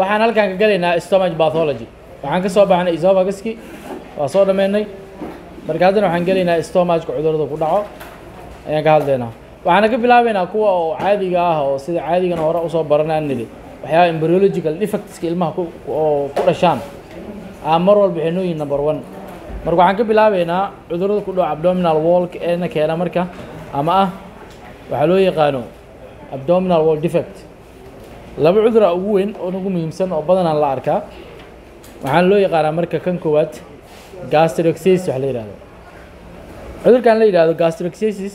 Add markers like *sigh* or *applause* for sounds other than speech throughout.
waxaan halkaan ka galaynaa stomach pathology. Waxaan ka soo baxnay esophaguski waa soo dhammaynay marka haddana waxaan gelaynaa stomachka cudurrada ku dhaco ayaan ka hadlaynaa. Waxaana ka bilaabaynaa kuwa oo caadiga ah oo sida caadigan hore u soo baranaan nidhi waxyaaba embryological defectska ilmaha oo ku dhashaan. Aa mar walba waxay nooyihin number one. Marka waxaan ka bilaabaynaa cudurrada ku dhaco abdominal wallka eena keena marka ama ah waxaa loo yaqaano abdominal wall defect laba cudura ugu weyn oo ugu muhiimsan oo badanaan la arkaa. Waxaan loo yaqaanaa marka kan koowaad gastrexasis wax la yidhahdo cudurkan la yidhahdo gastrexasis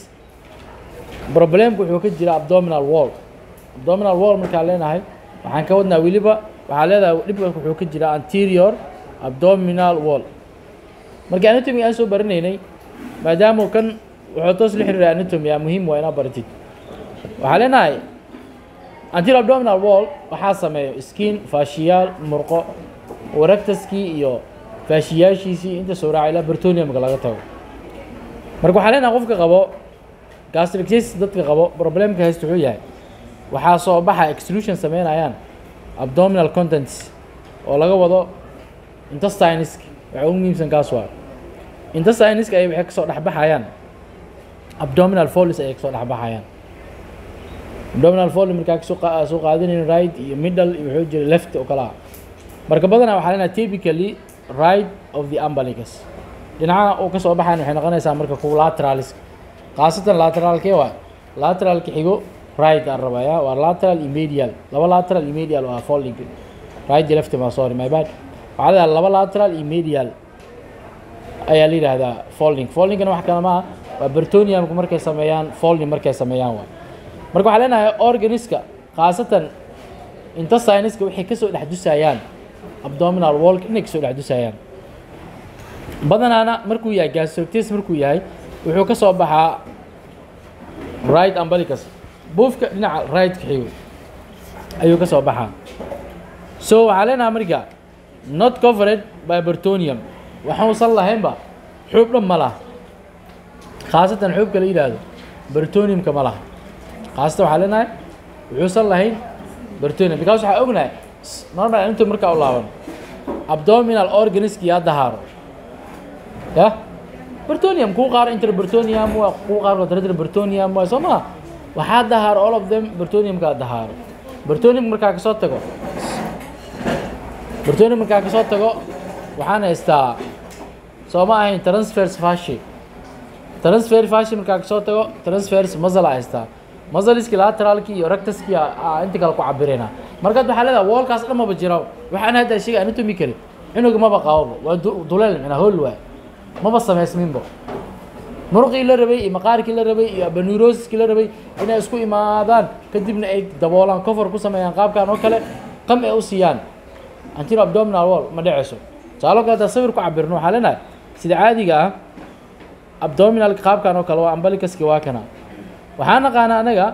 problemka wuxuu ka jira abdominal wall. Abdominal wall markaan leenahay waxaan ka wadnaa weliba waxaa leedahay dhibka wuxuu ka jira anterior abdominal wall. Markii anatomy aan soo baranaynay maadaama kan wuxuu toos la xiriira anatomy aa muhiim waa inaa baratid. Waxaa leenahay anterior abdominal wall waxaa sameeyo skin faashiyaal murqo waragtaskii iyo faashiyaashiisii inta soo raacay ilaa bertoniumka laga tago. Marka waxaa leenahay qofka qabo gastrixasis dadka qabo problemka haysta wuxuu yahay waxaa soo baxa exclusion sameynayaan abdominal contents oo laga wado intestiniska waxa ugu muhiimsan kaas waa intestiniska ay waxay ka soo dhexbaxayaan abdominal follis ayay ka soo dhexbaxayaan abdominal follis markaa ka soo qa- soo qaadanayn right iyo middle iyo wuxuu jira left oo kale ah marka badanaa waxaa leenahay typically right of the umbilicus. Dhinacaha uu ka soo baxayan waxay noqonaysaa marka kuwa lateraliska khaasatan lateralkee waa lateralka xigo right aan rabaya waa lateral iyo medial. Laba lateral iyo medial waa folding. Right iyo left ma sorry my bad. Waxaa leedahay laba lateral iyo medial ayaa la yidhaahdaa folding. Foldingkana wax kale ma ah waa bertoniumku markay sameeyaan folding markay sameeyaan waa marka waxaa leenahay organiska khaasatan intestiniska waxay ka soo dhex dusayaan abdominal wallka inay ka soo dhex dusayaan. Badanaana markuu yahay gastroctis markuu yahay wuxuu ka soo baxaa right umbilicus. Buufka dhinaca right ka xigo ayuu ka soo baxaa. So waxaa leenahay marka not covered by bertonium. Waxausan lahaynba xuub dhan ma laha. Khaasatan xuubka la yidhaahdo bertoniumka ma laha khaasatan waxaa leenahay wuxuusan lahayn bertonium because waxaa ognahay normal intu markaa u laaban abdominal organiski yaa dahaaro ya bertonium kuu qaar interbertonium waa kuu qaar quadratur bertonium waa soo maha waxaa dahaaro all of them bertoniumkaa dahaaro bertonium markaa ka soo tago bertonium markaa ka soo tago waxaan haystaa soo ma ahayn transfers fashi transfer fashi markaa ka soo tago transfers muscle aa haystaa muscleski lateralki iyo rectuski aa inta kale ku cabirayna markaad waxaa leedahay wallkaas dhan maba jiro waxaan hadda sheegay anatomy kale cunuga maba qaboba waa du- duleel micnaa hool waa maba samaysminbo muruqii la rabay iyo maqaarkii la rabay iyo abanurosiskii la rabay inay isku imaadaan. Kadibna ay daboolaan cover ku sameeyaan qaabkan oo kale qam ay u siiyaan. Anterior abdominal wall ma dheceyso tusaalo kale haddaan sawir ku cabirno waxaa leenahay sida caadiga ah abdominalka qaabkan oo kale waa ambalicaski waa kana waxaa naqaanaa anaga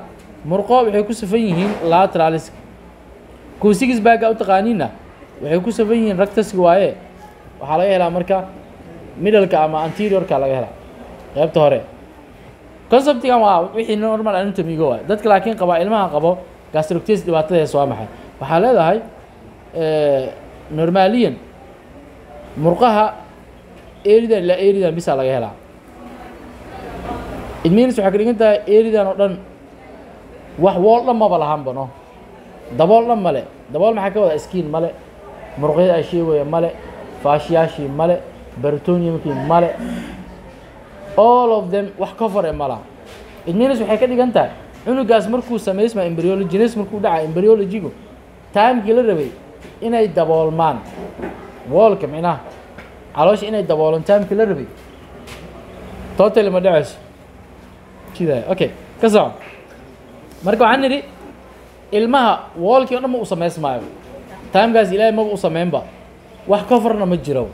murqo waxay ku safan yihiin lateraliska kuwa six bagga u taqaaniinna waxay ku safan yihiin rectuska waaye. Waxaa laga helaa marka middleka ama anteriorka laga helaa qaybta hore. Conceptigan waa wixii normal anatomy-ga waay dadka laakiin qabaa ilmaha qabo gastroctis dhibaatadees waa maxay. Waxaa leedahay normaliyan murqaha eridan ilaa eridan bisaa laga helaa means waxay ka dhigan tahay eridan oo dhan wax wool dhan maba lahanba no dabool dhan male dabool maxaa ka wada skin male muruqyada ay sheegaya male faashiyaashii male bertoniumkii male all of them wax covere ma laha. It means waxay ka dhigan tahay cunugaas markuu samaysma embryologenes markuu dhaca embryologigu timekii la rabay inay daboolmaan. Woolka micnaha caloosha inay daboolan timekii la rabay. Totally ma dhaceyso sidaa okay ka soco marka waxaan nidhi ilmaha woolkii o dhan ma u samaysmaayo timekaas ilaahay maba u sameynba. Wax coverna ma jiro.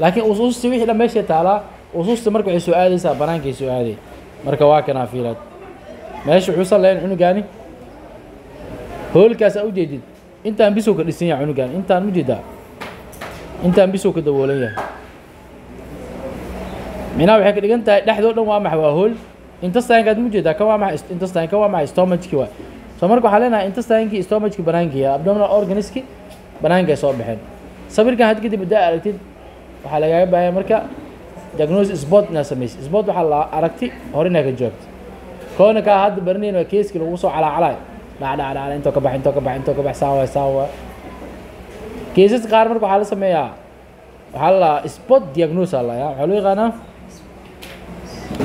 Laakiin usuusti wixii dhan meeshay taalaa usuusta marka waxay soo aadaysaa banaankay soo aaday marka waa kanaa fiilaad meesha wuxuusan lahayn cunugaani hoolkaas aa ujeedid intaan bisow ka dhisan yahay cunugaani intaan u jeedaa intaan bisow ka daboolan yahay minaa waxay ka dhigan tahay dhexdoo dhan waa maxay waa hool intestinekaad ma ujeedaa kan waa maxay intestine kan waa maxay stomachki waa so marka waxaa leenahay intestinekii stomachki banaankii abdominal organiski banaanka ay soo baxeen sawirkan had kadib haddaa aragtid waxaa lagaaga baahanya marka diagnosis spot inaad samaysid spot waxaa la aragti hore inaad ka joogto koona kaa hadda baranayn waa keeski lagu soo calaacalaay dhacdhacdhacda intoo ka bax intoo ka bax intoo ka bax saawa saawa keesas qaar marka waxaa la sameeyaa waxaa la spot diagnose aa layaa waxaa loo yaqaanaa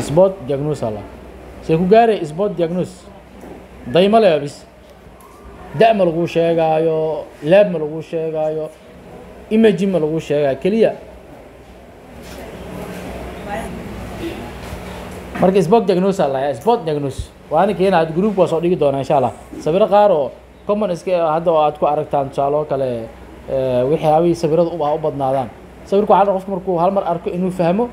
spot diagnose aa laa see ku gaaray spot diagnose daymo le bis da ma lagu sheegaayo laab ma lagu sheegaayo imaging ma lagu sheegaayo keliya. Marka spot diagnose aa layaa spot diagnose. Waana keena had group waa soo dhigi doonaa insha allah. Sawiro qaar oo common iska hadda oo aad ku aragtaan tusaale oo kale waxyaabihii sawirada u u badnaadaan. Sawirku waxaa qofku markuu hal mar arko inuu fahmo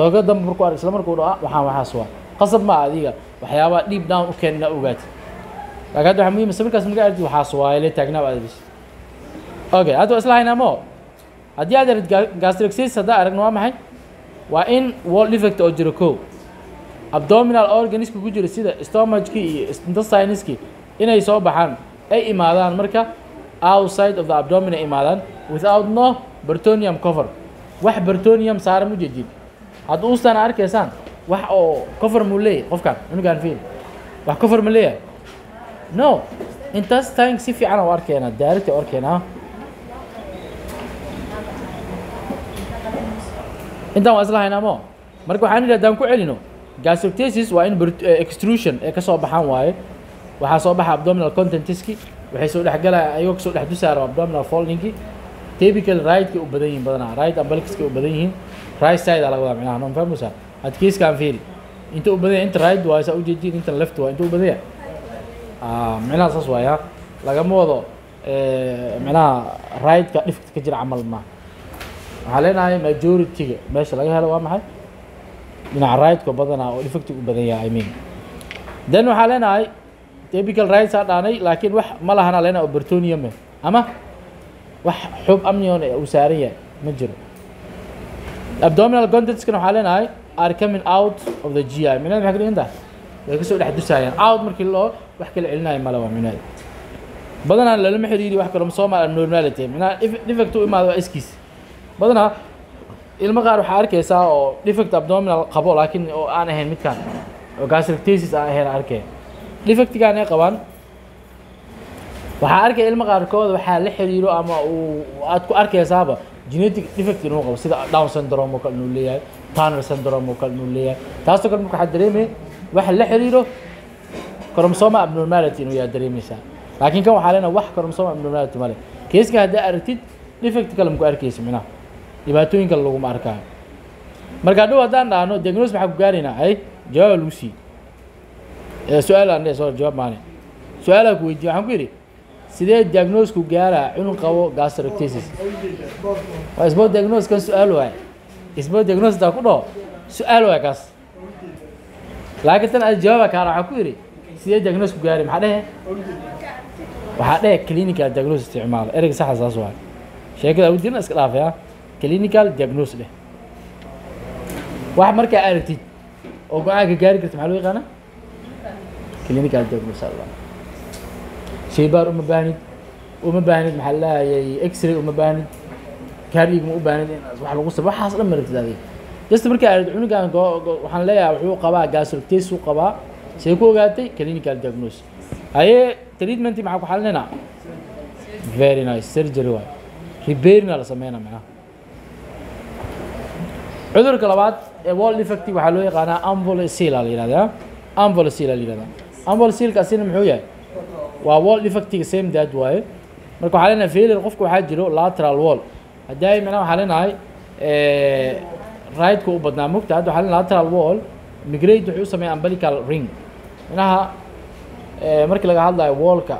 tooga dambe markuu arko isla markuu dhaho waxaan waxaas waa qasab ma adiga waxyaabaha deep down u keen inaa ogaati laakiin hadda waxaa muhiim sawirkaas markaa aragtid waxaas waaye le taagnaa aad bis okay hadda waa isla haynaa mo haddii aad aragtid gastrixis haddaa aragno waa maxay? Waa in wall defect oo jiro kow. Abdominal organiska ku jira sida stomachki iyo intestineskii inay soo baxaan ay imaadaan marka outside of the abdomen ay imaadaan without no bertonium cover. Wax bertonium saaran mu jeedin hadda uustaan arkaysaan wax oo cover muu leeyahay qofkan cunugaan fiil wax cover ma leeyahay. No intestine si fiican oo arkeenaa daaragta arkeenaa intaan waa isla haynaa mo? Marka waxaan idhi haddaan ku celino gastroctasis waa in extrusion ee ka soo baxaan waaye. Waxaa soo baxa abdominal contentiski waxay soo dhexgalaya ayagoo ka soo dhex dusaara abdominal foldinki typical right-ka u badan yihiin badanaa. Right ambaliska u badan yihiin right side aa laga wadaa micnaha non famusa had kiiskaan fiiri. Inta u badan yahay inta right waaye saa ujeedin inta left waa inta u badan yahay. Micnaha saas waaya lagama wado micnaha right-ka dhifka ka jira camal ma. Waxaa leenahay majority-ga meesha laga helo waa maxay? Dhinaca right-ka badanaa oo defective u badan yahay i mean. Then waxaa leenahay typical rights aa dhaanay laakiin wax ma lahana leenahay oo bertonium ama wax xub amnion uu saaran yahay ma jiro. Abdominal contentskana waxaa leenahay are coming out of the gi micnaheed maxay ka dhigan tahay? Way ka soo dhex dusaayaan out markii loo wax kala celinayo male waa micnaheed badanaa lalama xiriiri wax chromosomal abnormality micnaha defect u imaado waa iskiis badanaa ilmo qaar waxaa arkaysaa oo defect abdominal qabo laakiin oo aan ahayn midkan oo gastrictasis aan ahayn arkay. Defectigan ay qabaan waxaa arkaya ilmo qaarkood waxaa la xiriiro ama uu aad ku arkaysaaba genetic defect inuu qabo sida down syndrome oo kale inuu leeyahay Turner syndrome oo kale inuu leeyahay. Taasoo kale marka waxaa dareemaya waxa la xiriiro chromosomal abnormality inuu yahay dareemaysaa. Laakiin kan waxaa leenahay wax chromosomal abnormality male keeska haddaa aragtid defect kale maku arkaysa minaha dhibaatooyin kale laguma arkaayo marka dhow haddaan dhahno diagnose maxaa ku gaaraynaa ay jawaaba lagu siiyey su'aal aan soo jawaab maane. Su'aalaa ku weydiiye waxaan ku yidhi sidee diagnose ku gaaraa cunug qabo gastroctasis waa isbo diagnose kan su'aal waay isbo diagnose daa ku dhaho su'aal waay kaas. Laakiin tan aad jawaaba kaara waxaan ku yidhi sidee diagnose ku gaari maxaa dhehe waxaa dhehe clinical diagnose isticmaala ereyga saxa saas waay sheekada awdiina iska dhaafaya clinical diagnose dheh. Wax markaa aragtid oo go'aanka gaari karta maxaa loo yaqaana clinical diagnose allah shaybaar uma baahnid uma baahnid maxaa lahayay x-ray uma baahnid kaadhig ma u baahnid in wax lagu sab waxaas dhan maragtid adiga just markaa aragtid cunugan waxaan leeyahay wuxuu qabaa gastroctasis uu qabaa say ku ogaatay clinical diagnose haye treatmentii maxaa ku xalinayna very nice. Surgery waay repairina la sameynaa macnaha cudurka labaad ee wall defective waxaa loo yaqaanaa amvolocele la yihahdaa amvolocele la yihahdaa amvolocele asina muxuu yahay waa wall defective same dad waaye marka waxaa leenahay failure qofka waxaa jiro lateral wall. Haddii ay macnaha waxaa leenahay right-ka u badnaa. Mugta hadda waxaa leenahay lateral wall migrate wuxuu u sameeya umbilical ring. Macnaha markii laga hadlayo wallka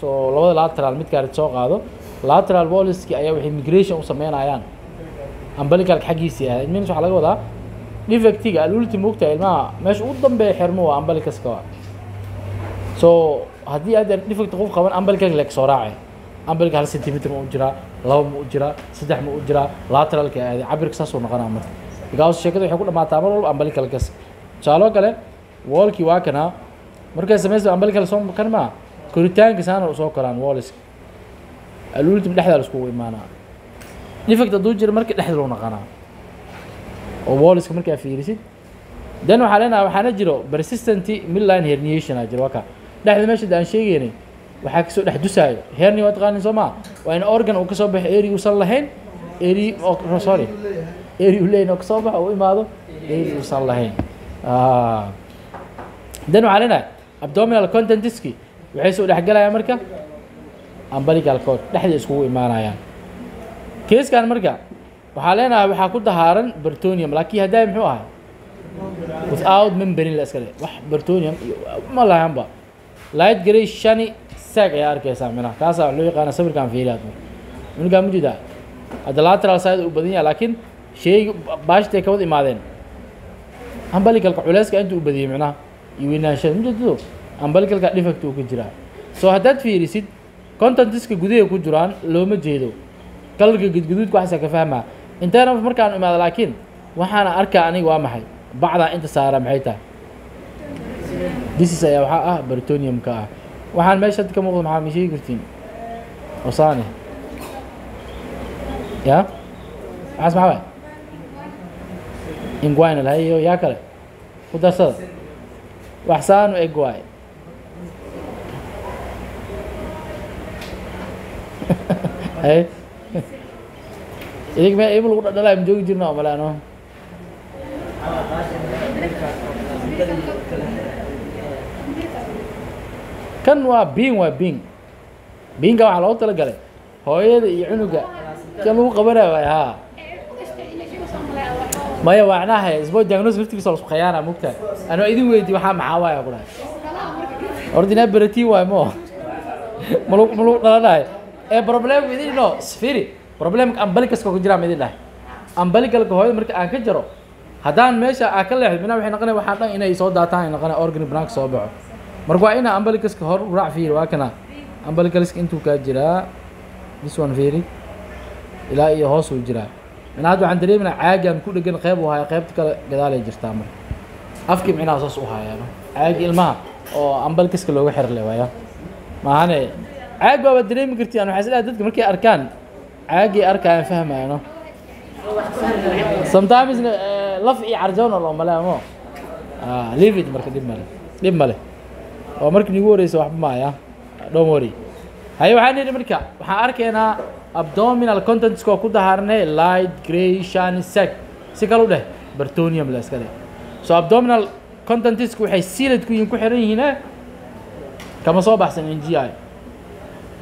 so labada lateral midkaa soo qaado lateral walliski ayaa waxay migration u sameynayaan. Umbilicalka xaggiisii ahayd means waxaa laga wadaa defectiga alulti mugta ilmaha meesha ugu dambeeya xirmo waa umbilicaska waa. So haddii aad defect qof qaban umbilical leg soo raacay. Umbilical hal centimeter ma u jiraa laba ma u jiraa saddex ma u jiraa lateralka aaday cabirka saasuu noqonaa marka. Because sheekada waxay ku dhamaataa mar walba umbilicalkas tusaaloo kale wallkii waa kanaa markay samaysa umbilical soo kan maa koritaanka saana soo koraan walliska alultim dhexdaa la iskugu imaanaa. Defect hadduu jiro marka dhexda loo naqanaa oo walliska markaa fiirisid. Then waxaa leenahay waxaana jiro persistent midline herniation aa jiro waka dhexda meesha aan sheegaynay waxaa ka soo dhex dusaayo. Hernia waa taqaanin soo maa waa in organ uu ka soo baxo eri uusan lahayn eri oh, sorry. Eri uu leeyahin oo ka soo baxo uu imaado eri uusan lahayn. Ah. then waxaa leenahay abdominal contentiski waxay soo dhexgalayaan marka? Umbilical cord. Dhexda iskugu imaanayaan. Keeskan marka waxaa leenahay waxaa ku dahaaran bertonium laakiin haddaa muxuu ahay without membrane la iska dhe wax bertonium ma lahanba light gray shani sag ayaa arkaysaa minaha kaasaa loo yaqaana sawirkan fiiriyaad unigaa ma. Jeedaa hadda lateral side uu badan yahay laakiin sheyga baashtay ka wada imaadeen. Umbilicalka culeyska inta u badiyey micnaha iyo weynaanshada ma jeedido umbilicalka defect uu ka jiraa so haddaad fiirisid contentiska gudaha ku jiraan looma jeedo. Kalarka gudguduudka waxaasaa ka fahmaa. Intana markaan imaado laakiin waxaana arkaa aniga waa maxay? Bacdaa inta saara maxay tahay disis ayaa waxaa ah bertoniumka ah. Waxaan meesha hadda ka muuqdo maxaa ma sheegi kartiin? Osaane. Ya maxaas maxaa waay? Inguinal hayo yaa kale? Ku darsada wax saanu eg waay. *laughs* Hay idig me ibu lagu dhadhalay ma joogi jirna oo male kan waa biin waa biin biinka waxaa loogu talagalay hooyada iyo cunuga. Kan lagu qabanayo waay haa. Maya waacnaha isbo diagnosis laftigiisa lasku khayaana mugta. Anoo idin weydi waxaa maxaa waaya ku dhahay ordinaa beratiin waay mo malu malu dhalanahay ee problem idin no sfiri problemka umbilicaska ku jiraa ma idin dhahay. Umbilicalka hooyada marka aan ka jaro haddaan meesha aan ka leexdo minaa waxay noqonaya waxaa dhan inay soo daataan ay noqonaya organ banaanka soo baxo marka waa inaa umbilicaska hor u raac fiiri waa kana umbilicalska intuu kaa jiraa this one fiiri ilaa iyo hoos uu jiraa. Minaa hadda waxaan dareeminaa caagaan ku dhegan qeyb uu haya qeybta kale gadaalay jirtaa marka. Afkii micnaha saas u hayaano caagi ilmaha oo umbilicaska looga xir le waaya maahane caag baaba dareemi kartiin waxaa is leedahay dadka markay arkaan caagii arkayaan fahmayano sometimes eh, laf iyo carjoon oo maleemo leave it marka dhib male dhib male oo markii nigu horeysa waxba maaya don't worry. Haye waxaan nidhi marka waxaan arkaynaa abdominal contentska oo ku dahaaranay light grey shiny sac si kale u dheh bertonium la iska dheh. So abdominal contentiska waxay sealed ku yihiin ku xiran yihiin eh? Kama soo baxsan in g i.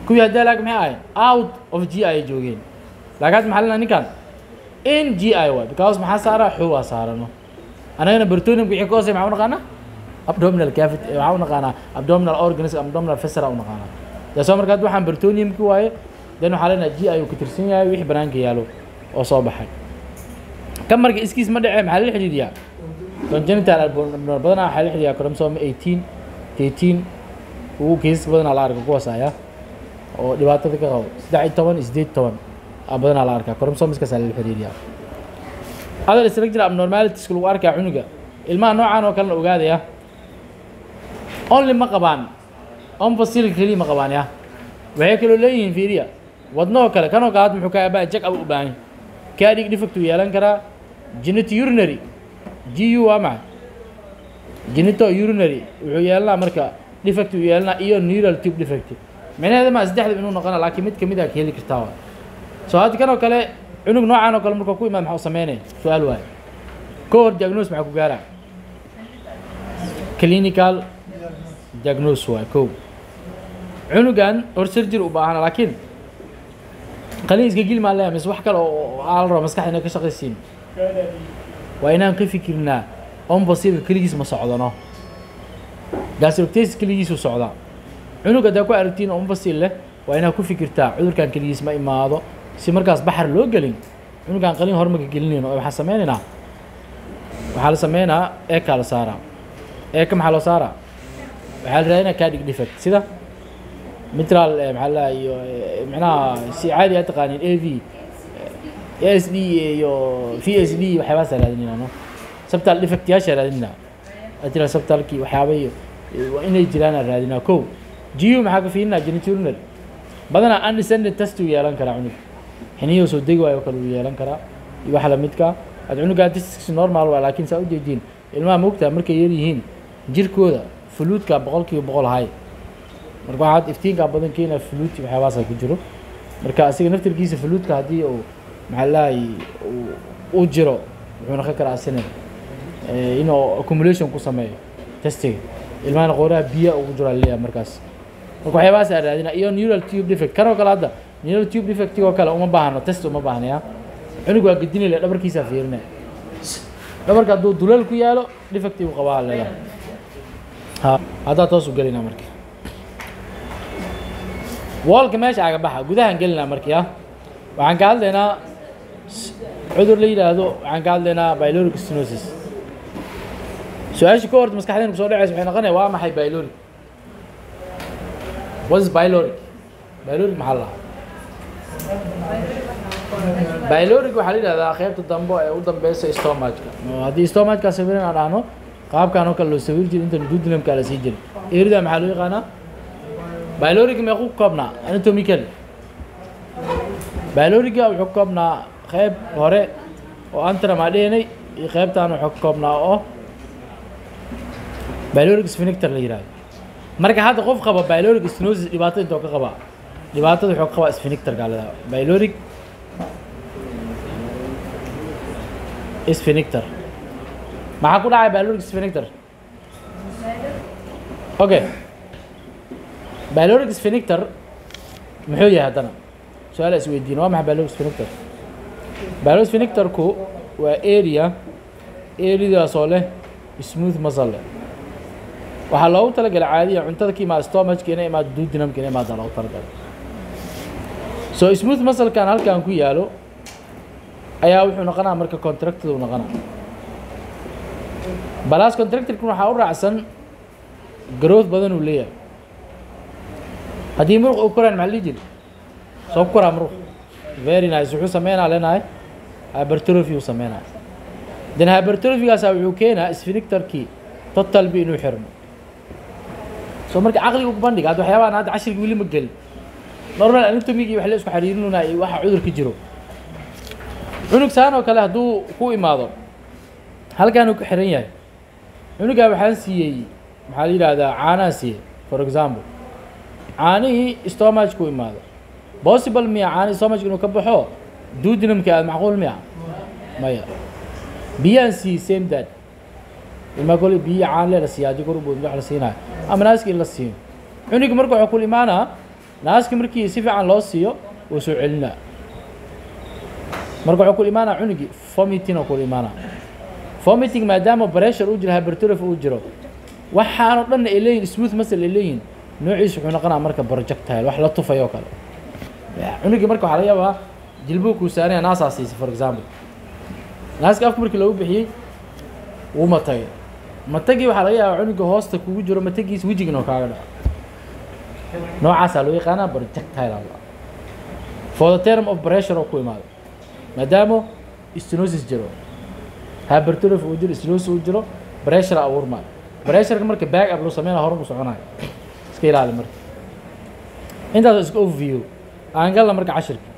Kuwii haddii laag maxay ahayn? Out of g i ay joogeen. Laagaad maxaa lena ninkan? In g i waay because maxaa saara? Xuwaa saarano. Anagana bertoniumka wixii ka hoosey maxaa u naqaanaa abdominal cavity waxaa u naqaanaa abdominal organism abdominal viscera u naqaanaa. Dasoo marka hadda waxaan bertoniumki waaye then waxaa leenahay g i uu ka tirsan yahay wixii banaanka yaalo oo soo baxay. Kan marka iskiis ma dhece maxaa la xidhiidhiyaa congenital abdominal badanaa waxaa la xidhiidhiyaa chromosome 18 13 ugu kiisas badanaa la arka kuwaas ayaa oo dhibaatada ka qabo. Saddex iyo toban iyo sideed toban aa badanaa la arkaa chromosomeskaasa lala xiriiriyaa other structure abnormalities lagu arkaa cunuga ilmaha noocan oo kalena ogaadaya only مقبان أم فصيل كلي مقبان يا وهي كلو لين في ريا ودنو كلا كانوا قاعد محكاة بقى جاك أبو أباني كاريك نفكتو يالان كرا جنت يورنري جي يو وامع جنتو يورنري وحيا يالا مركا نفكتو يالنا إيو نيرال تيب نفكتو من هذا ما أزدح لبنو نقنا لكن متك مدك هي كرتاوا سو هاتي كانوا كلا عنوك نوعا نوكال مركا كوي ما محاو سميني سؤال واي كور ديagnose معكو قارع كلينيكال diagnose waay kow. Cunugan hor surgery u baahana laakiin qalin iska geli maan leeyahay mise wax kale oo aa la raba maskaxda inay ka shaqaysiin. Waa inaan ka fikirnaa ombasiga keligiis ma socdano gastroctasis keligiisuu socdaa cunug haddaa ku aragtiin ombasil leh waa inaad ku fikirtaa cudurkan keligiis ma imaado. Si markaas baxar loo gelin cunugan qalin hormaka gelinayno oo waxaan sameynaynaa waxaa la sameynaa eekaa la saaraa. Eeka maxaa loo saaraa waxaa la raadinaa cardiac defect sida mitral eh, maxaa la iyo eh, micnaha si caadi aad taqaaniin a v s d iyo v s d waxyaabahaasa raadinayna no sabtal defect yaasha raadinayna atira sabtalkii waxyaaba iyo waa inay jiraan aan raadinaa kow gu maxaa ka fiirinaa geniturinal badanaa undescended test uu yeelan karaa cunug xiniyuu soo degi waayo kale uu yeelan karaa iyo wax lamidka ad cunugaa testiskiisu normal waa laakiin saa ujeediin ilmaha moogtaa markay yar yihiin jirkooda fuluudka boqolkiiba boqol hay. Marka waxaad iftiinkaa badan keenaa fuluudki waxyaabahaasa ku jiro? Marka asiga naftirkiisa fuluudka haddii uu maxaa lahay uu jiro wuxuu naqon karaa asina inuu accumulation ku sameeyo testiga ilmahana qooraha biya ugu jiro leeyahay markaas. Marka waxyaabahaas aa raadina iyo neural tube defect. Kan oo kale hadda neural tube defect oo kale uma baahno test uma baahnaya cunug waa gedinaya dhabarkiisaa fiirinaya dhabarka hadduu duleel ku yaalo defect uu qabaa leedahay ha haddaa toos u gelinaa marka woolka meesha aga baxa gudahaan gelinaa marka ya waxaan ka hadlaynaa cudur la yidhaahdo waxaan ka hadlaynaa byloric stenosis su-aasha ka horta maskaxdeen kusoo dhacaysa waxay noqonaya waa maxay byloric what is byloric byloric maxaa la byloric waxaa la yidhahdaa qaybta dambe ee u dambeysa stomachka haddii stomachka sawiran aan dhahno قاب كانوا كلو سوير جيل إنتو ندود لهم كلا سيجل. إيردا محلوي قانا بايلوري كم يقوق قبنا انتو ميكل. بايلوري كم يقوق قبنا خيب هوري. وانترا ماليني خيب تانو حقوق قبنا أو بايلوري كم سفينكتر ليراي مركا هذا قف قبا بايلوري كم سنوز لباطة انتو قبا لباطة حقوق قبا سفينكتر قال بايلوري اسفينكتر ما هكون على بالورك سفينكتر أوكي. بالورك سفينكتر محيو يا هدنا سؤال أسوي الدين وامح بالورك سفينكتر بالورك سفينكتر كو و اريا اريا صالح سموث مظلة. وحلو تلقى العادية عن تلقى ما استومج كنا ما دود دينام كنا ما دلو ترجع سو سموث مظلة كان هالكان كويالو أيا وحنا قنا أمريكا كونتراكت ونقنا بلاس كونتراكتر كون حاور عسن جروث بدن وليا هدي مرق أكره المعلي جل سو كرة مرق very nice. وحو سمينا لنا هاي. هايبرتروفي وسمينا دين هايبرتروفي قاسا وحوكينا اسفينكتر كي تطل بي إنو حرم سو مرق عقلي وقبندي قادو حيوان هاد عشر قولي مقل. نورمال أنتو ميجي وحلي اسكو حريرينو ناي واحا عذر كجرو. عنوك سانو كلاه دو كو ايمادو هل كانوا حرين يعني. Cunugaa waxaan siiyey maxaa la yidhahdaa caanaan siiyey for example. Caanihii stomach ku imaado. Possible miya caanihi stomach inuu ka baxo? Duudinamka aad macquul miya? Maya. Biyaan siiyey same dad ilmaa kole biyo caan lee la siiya u boodin wax la siinayo. Ama naaska in la siiyo cunuga marka waxuu kul imaanaa naaska markii si fiican loo siiyo wuu soo celinaa marka wuxuu kul imaanaa cunugii vomiting oo kul imaanaa فوميتنج ما دام بريشر اوجر هايبرتروفي اوجر وحار ضن الين سموث مثل الين نوعي شو نقرا مركب بروجكتايل وحلا طفى يوكل. عنق مركب على يابا جلبوك وساري ناس اساسي فور اكزامبل ناس كاف مركب لو بحي؟ ومطي متجي وحلا يابا عنق هوست كوجر متجي سويجي نو كاغدا نوع عسل ويقانا بروجكتايل الله. فور ذا تيرم اوف بريشر أو كويمال ما دامو استنوزيس جيرو hypertrophy uu jiro stenosis uu jiro pressure abuurmaayo pressureka marka back up loo sameynaya hore mu soconayo iska ilaali marka. Intaas iska overview. Aan galna marka cashirka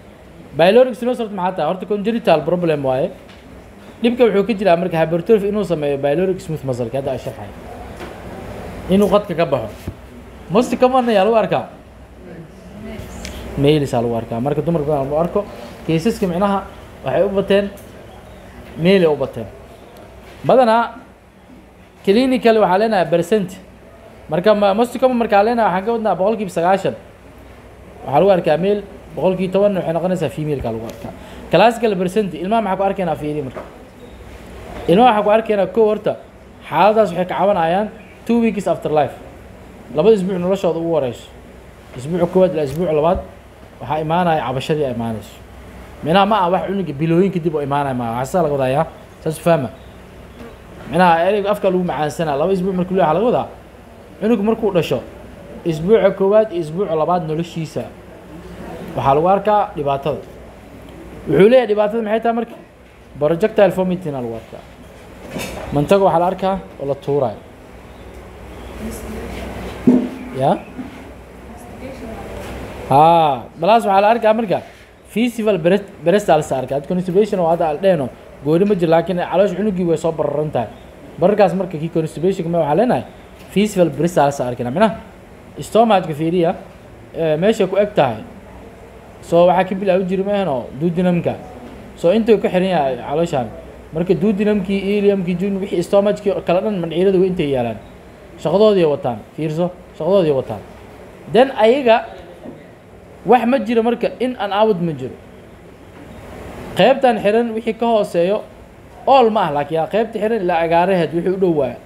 byloric stenosis horta maxaa tahay? Horta congenital problem waaye. Dhibka wuxuu ka jiraa marka hypertrophy inuu sameeyo byloric smooth muscle hadda ay sharxay inuu qadka ka baxo. Most common ayaa lagu arkaa? Mailisaa lagu arkaa. Marka dumarka badan lagu arko kaysaska micnaha waxay u bateen mail ay u bateen badanaa clinical waxaa leenahay percent. Marka most common markaa leenahay waxaan ka wadnaa boqolkiiba sagaashan. Waxaa lagu arkaa mail boqolkii toban waxay noqonaysaa femaleka lagu arkaa. Classical percent ilmaha maxaa ku arkaynaa fiiri marka? Ilmaha waxaa ku arkaynaa kow horta xaaladaas waxay ka cabanayaan two weeks after life. Labada isbuuc noloshooda ugu horeyso isbuuca koowaad ilaa isbuuca labaad waxaa imaanaya cabashadii ay imaanayso minaha ma ah wax cunuga bilooyin kadib oo imaanaya ma waxaa laga wadayaa saas fahma. Minaha ereyga afka lagu macaansanaa laba isbuuc markuu leeyahay laga wadaa. Cunug markuu dhasho isbuuca koowaad iyo isbuuca labaad noloshiisa. Waxaa lagu arkaa dhibaatada wuxuu leeyahay dhibaatada maxay tahay marka? Projectile vomitina lagu arkaa. Mantaga waxaa la arkaa oo la tuurayo. Ya? Haa balaas waxaa la arkaa marka festival berestalsa arkaa constipation oo hadda al dheeno gooni ma jiro laakiin caloosh cunugii way soo bararan tahay. Bararkaas marka kii constipation ma waxaa leenahay festival berestalsa arkina micnaha stomachka fiiriya meeshay ku eg tahay. Soo waxaa ka bilaabi jiri maahan oo duudinamka soo intuu ka xiran yahay calooshaan marka duudinamkii iliamkii jun wixii stomachkii kala dhan mandhicirada way intay yaalaan. Shaqadoodii wataan fiirso shaqadoodii wataan. Then ayaga wax ma jiro marka in an awd ma jiro. Qaybtan xiran wixii ka hooseeyo ool ma ah laakiin qaybta xiran ilaa agaaraheed wixii u dhow waaya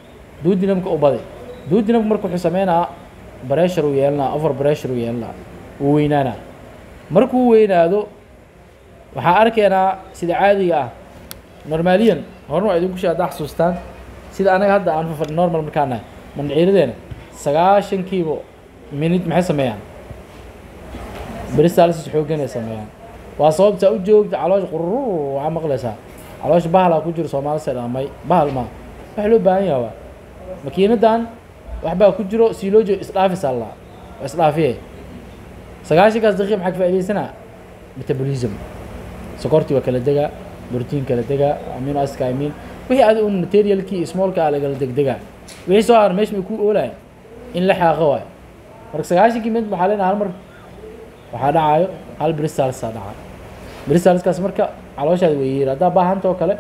duudinamka u baday. Duudinamka marka wuxuu sameynaa bressure uu yeelanaa over bressure uu yeelanaa wuu weynaanaa. Markuu weynaado waxaa arkaynaa sida caadiga ah normaaliyan horna waa idinku sheeg haddaa xasuustaan sida anaga hadda aan fafadhi normal markaan nahay mandhiciiradeena sagaashankiiba minute maxay sameeyaan bristalis xoogganay sameeyaan waa sababta u joogta caloosha qurur waxaa maqlaysaa caloosha bahalaa ku jiro soomaali se dhamay bahal ma. Wax loo baahan yaha waa makiinadan waxbaa ku jiro sii loo joogo isdhaafis alla waa isdhaafiye. Sagaashankaas daqiiq maxaa ka faaidaysanaa metabolism. Sokortii waa kala degaa brotiin kala degaa amino acidka amin wixii adi un materialkii iyo smallka ah lagala degdegaa wixii soo har meesha may ku oolayan in la xaaqo waayo marka sagaashankii mid waxaa leenahay hal mar waxaa dhacaayo hal bristals aa dhaca bristalskaas marka calooshaada way yeeri haddaa baahanta oo kale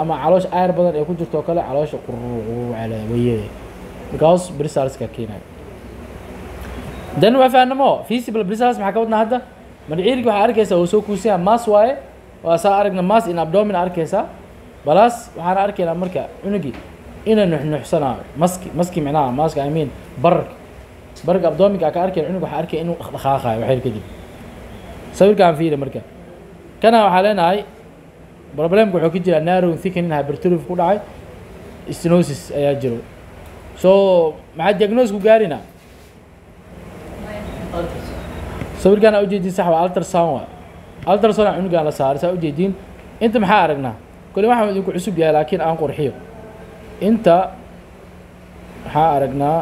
ama caloosh ayr badan ee ku jirto oo kale caloosha way yeeri because bristalska keenayo dan waa fahnamo feasible bristals maxaa ka wadnaa hadda? Madhiciirki waxaa arkaysaa oo soo kuusaya maas waaye waa saa aragna maas in abdomin arkaysaa. Balaas waxaan arkaynaa marka cunugii inay nuxnuxsanaayo. Maski maski micnaha maaska i mean bararka bararka abdominka ka arkaya cunug waxaa arkaya inuu dhaqaaqayo waxyar kadib sawirkaan fiiri marka. Kana waxaa leenahay problemka wuxuu ka jiraa narrow thickening hypertrophy ku dhacay stenosis ayaa jiro. So maxaa diagnose ku gaarina? Sawirkaan aa ujeedin sax waa ultrasound waa. Ultrasound aa cunugaan la saaray saa ujeediin inta maxaa aragnaa kole waxaan idinku cusub yahay laakiin aan qurxiyo. Inta waxaa aragnaa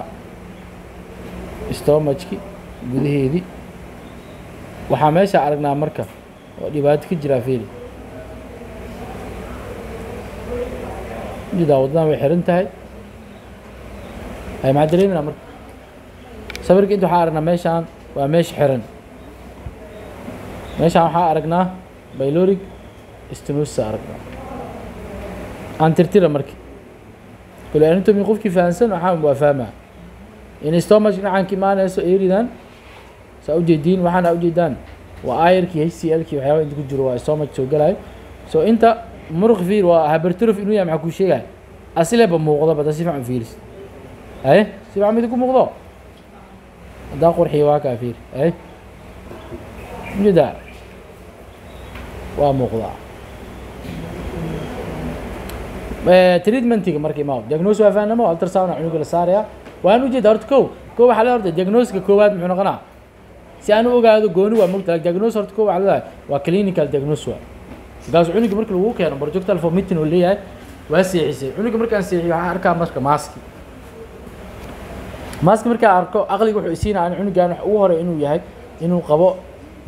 stomachki gudaheedii waxaa meesha aragnaa marka oo dhibaato ka jiraa fiili. Jidaa waddadan way xiran tahay. Hay maxaa dareeminaa marka. Sawirka inta waxaa aragnaa meeshaan waa meesha xiran. Meeshaan waxaa aragnaa byloric stenosis aragnaa. Aan tirtira marki kule anatomy qofkii fahansan waxaa waa fahmaa in stomach dhinacan ka imaanayso eridan saa ujeediin waxaana ujeedaan waa ayarkii h c lkii waxyaaba inta ku jiro waa stomach soo galayo so inta muruq fiir waa hypertrophy inuu yahay maxaa kuu sheegaya asileba muuqdo bada si fiican fiiris. Aye si fiican mid ku muuqdo? Haddaa qurxiya waa kaa fiir. Aye u jeedaa waa muuqdaa treatmentiga marka imaado diagnose waa fahnamo ultrasound cunuga la saaraya waan ujeeda horta kow kow waxaa le horta diagnoseka koowaad muxuu noqonaa? Si aan u ogaado gooni waa mogta diagnose horta kow waxaa leedahay waa clinical diagnose waa. Markaas cunuga marka lagu keeno projectal vomiting uu leeyahay waa seexisay. Cunuga markaan seexiyo waxaan arkaa marka maaski. Maaski markaan arko aqliga wuxuu isiinaya in cunugan wax ugu horey inuu yahay inuu qabo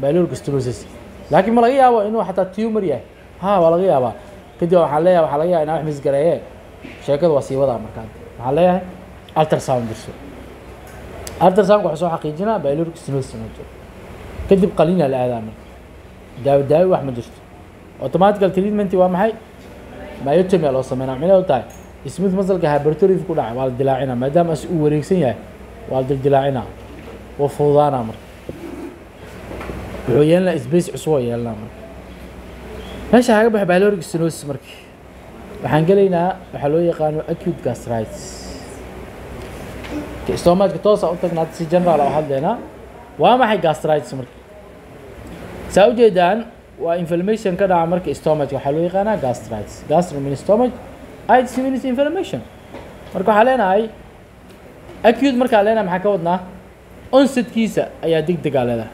byloric stenosis. Laakiin ma laga yaabo inuu xataa tumor yahay. Ha waa laga yaabaa. Kadib waxaan leeyahay waxaa laga yaaba inaan wax misgareeye sheekada waa sii wadaa markaan waxaan leeyahay ultrasound dirso ultrasoundka waxaa soo xaqiijinaa byloric stenosis inuu jiro kadib qaliinaa la aadaa marka daawo daawo wax ma jirto. Automatical treatment waa maxay? Myotomy loo sameynaa micnaheedu tahay. Smooth muscle-ka hypertrophy ku dhaca waa la dilaacinaa maadaama as uu wareegsan yahay waa la dildilaacinaa waa fududaanaa marka. Wuxuu yeelanaa space cusub oo yeelanaa marka. Meesha haga baxo byloric stenosis marka. Waxaan gelaynaa waxaa loo yaqaano acute gastritis stomachka toosa u tagnaa si general oo hadleynaa waa maxay gastritis marka saa ujeedaan waa inflammation ka dhaca marka stomach waxaa loo yaqaanaa gastritis gastro means stomach itis means inflammation. Marka waxaa leenahay acute markaa leenahay maxaa ka wadnaa? Onsetkiisa ayaa deg degaa leedahay.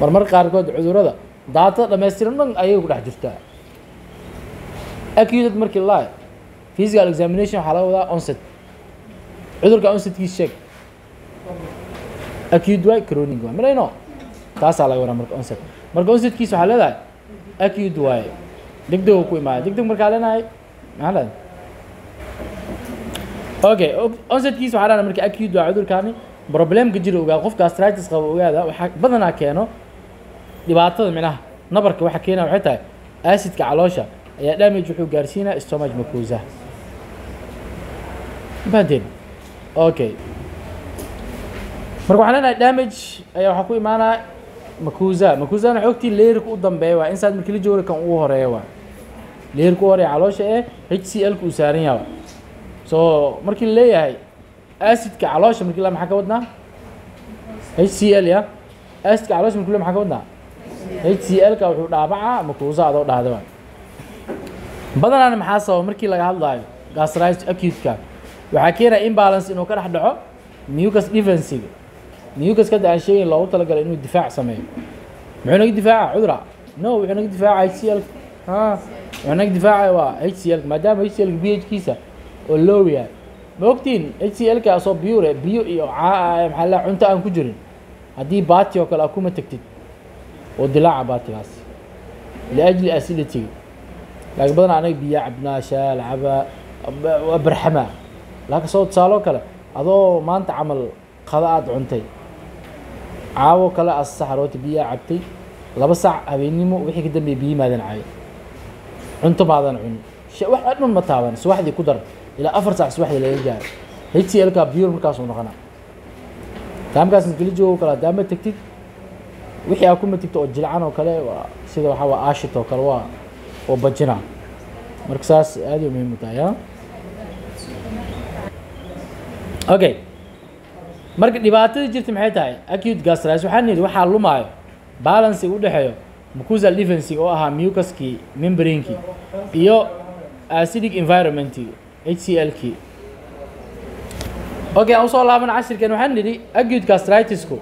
Marmar qaarkood cudurrada daatada dhammaystiran dhan ayay ku dhex jirtaa. Acute markii la physical examination waxaa laga wadaa onset cudurka onsetkiisa sheeg acute waay chronic waay malayno taasaa laga waraa marka onset marka onsetkiisa waxaa leedahay acute waaye degdeg ku imaaya degdeg markaa leenahay maxaa leedahay okay onsetkiisa waxaa leedahay marka acute waa cudurkaani problemka jira ogaa qof gastritis qaba ogaada waxaa badanaa keeno dhibaatada minaha nabarka waxa keenaya waxay tahay acidka caloosha ayaa damage wuxuu gaarsiinaya stomach mucosa fahanteen okay marka waxaan leenahay damage ayaa waxaa ku imaanaya makuza. Makuzana xogtii leerka u dambeeya waa inside markii la jooga kan ugu horreeya waa. Leerka u horreeya caloosha ee h c l ka uu saaran yahay so markii la leeyahay acidka caloosha markii la maxaa ka wadnaa? H c l ya? Acidka caloosha markii la maxaa ka wadnaa? H c l ka wuxuu dhaabacaa makuza adoo dhahda waa. Badanaana maxaa sababa markii laga hadlaayo gastritis acute-ka waxaa keenaya imbalance inuu ka dhex dhaco mucus defensiga mucus kada aan sheegayn loogu talagalay inuu difaac sameeyo. Muxuu naga difaaca cudura no wuxuu naga difaaca h c l. Wuxuu naga difaacaya waa h c l maadaama h c l b h kiisa oo low yahay. Ma ogtiin h c l ka asoo biyure biyo iyo maxaa la cunto aan ku jirin? Haddii baati oo kale aa kuma tegtid oo dilaaca baatigaas. Liajli acidity. Laakiin badan anaga biyo cabnaa shaal caba waa barxama laakiin soo tusaaloo kale adoo maanta camal qada aada cuntay. Caawo kale aad saxaroota biyaa cabtay laba saac habeennimo wixii ka dambeeya biyi maadan cayo cunto maadan cunin wax dhan ma taaban subaxdii ku dar. Ilaa afar saac subaxdii laga gaaro h c l ka biyur markaasuu noqona. Taamkaas makala joogo kale haddaa ma tegtid wixii aa kuma tegto oo jilcan oo kale waa sida waxaa waa aashit oo kale waa oo bajina marka saas aad ay muhiim u tahay ha okay. Marka dhibaatada jirta maxay tahay? Acute gastritis waxaan nidhi waxaa lumaayo balancing u dhexeeyo mucosal defensiga oo ahaa mucuskii membrainkii iyo acidic environmentkii h c l kii okay aan u soo laaban cashirkan waxaan nidhi acute gastritisku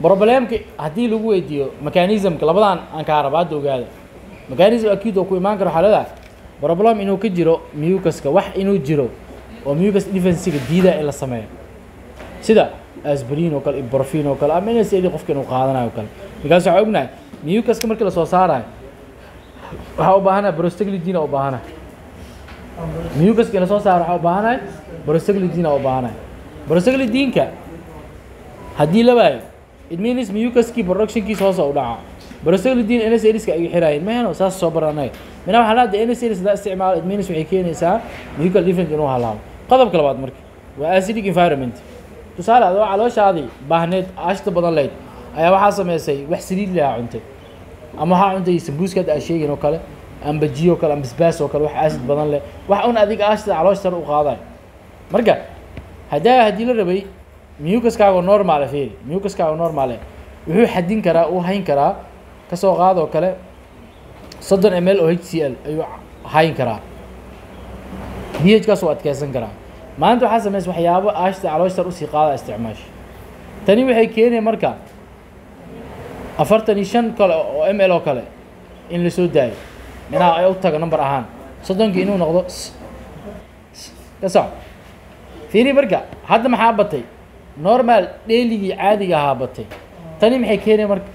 problemka haddii lagu weydiiyo mechanismka labadan aan kaa raba hadda ogaada. Mechanism acute oo ku imaan karo waxaa leedahay problem inuu ka jiro mucuska wax inuu jiro oo mucus defensiga diidaa in la sameeyo sida asbrin oo kale ibrofin oo kale ama nsd qofka inuu qaadanayo o kale markaas waxaa ognahay mucuska markii la soo saarayo waxaa u baahanahay brostaglidina u baahanahay. Mucuska in la soo saaro waxaa u baahanahay brostaglidina u baahanahay. Brostaglidinka haddii la waayo it means mucuskii productionkiisa hoos u dhaca. Brostaglidin nsdska ay xiraayeen maheno saas soo baranay. Mina waxaa laada nsds hadaa isticmaalo it means waxay keenaysaa mucucal defense inuu halaabo qodobka labaad marka waa acidic environment. Tusaale adoo calooshaadii baahneed aashta badan leyd ayaa waxaa sameysay wax saliid lehaa cuntay. Ama waxaa cuntay sambuuskaad aa sheegin oo kale ama bajiyo oo kale ama basbaas oo kale wax acid badan leh wax un adiga aashtada caloosh sare u qaadayo. Marka haddaa haddii la rabay mucuskaago normale fiiri mucuskaago normale wuxuu xadin karaa uu hayn karaa ka soo qaadoo kale soddon m l oo h c l ayuu hayn karaa b h kaas uu adkeysan karaa. Maanta waxaa samaysa waxyaabo aashta calooshtar u sii qaada isticmaasha tani waxay keenaya marka afartan iyo shan kale oo m l oo kale in la soo daayo. Minaa ay u tago number ahaan. Soddonkii inuu noqdo ka soc fiiri marka hadda maxaa batay? Normal dheyligii caadiga ahaa batay. Tani maxay keenaya marka?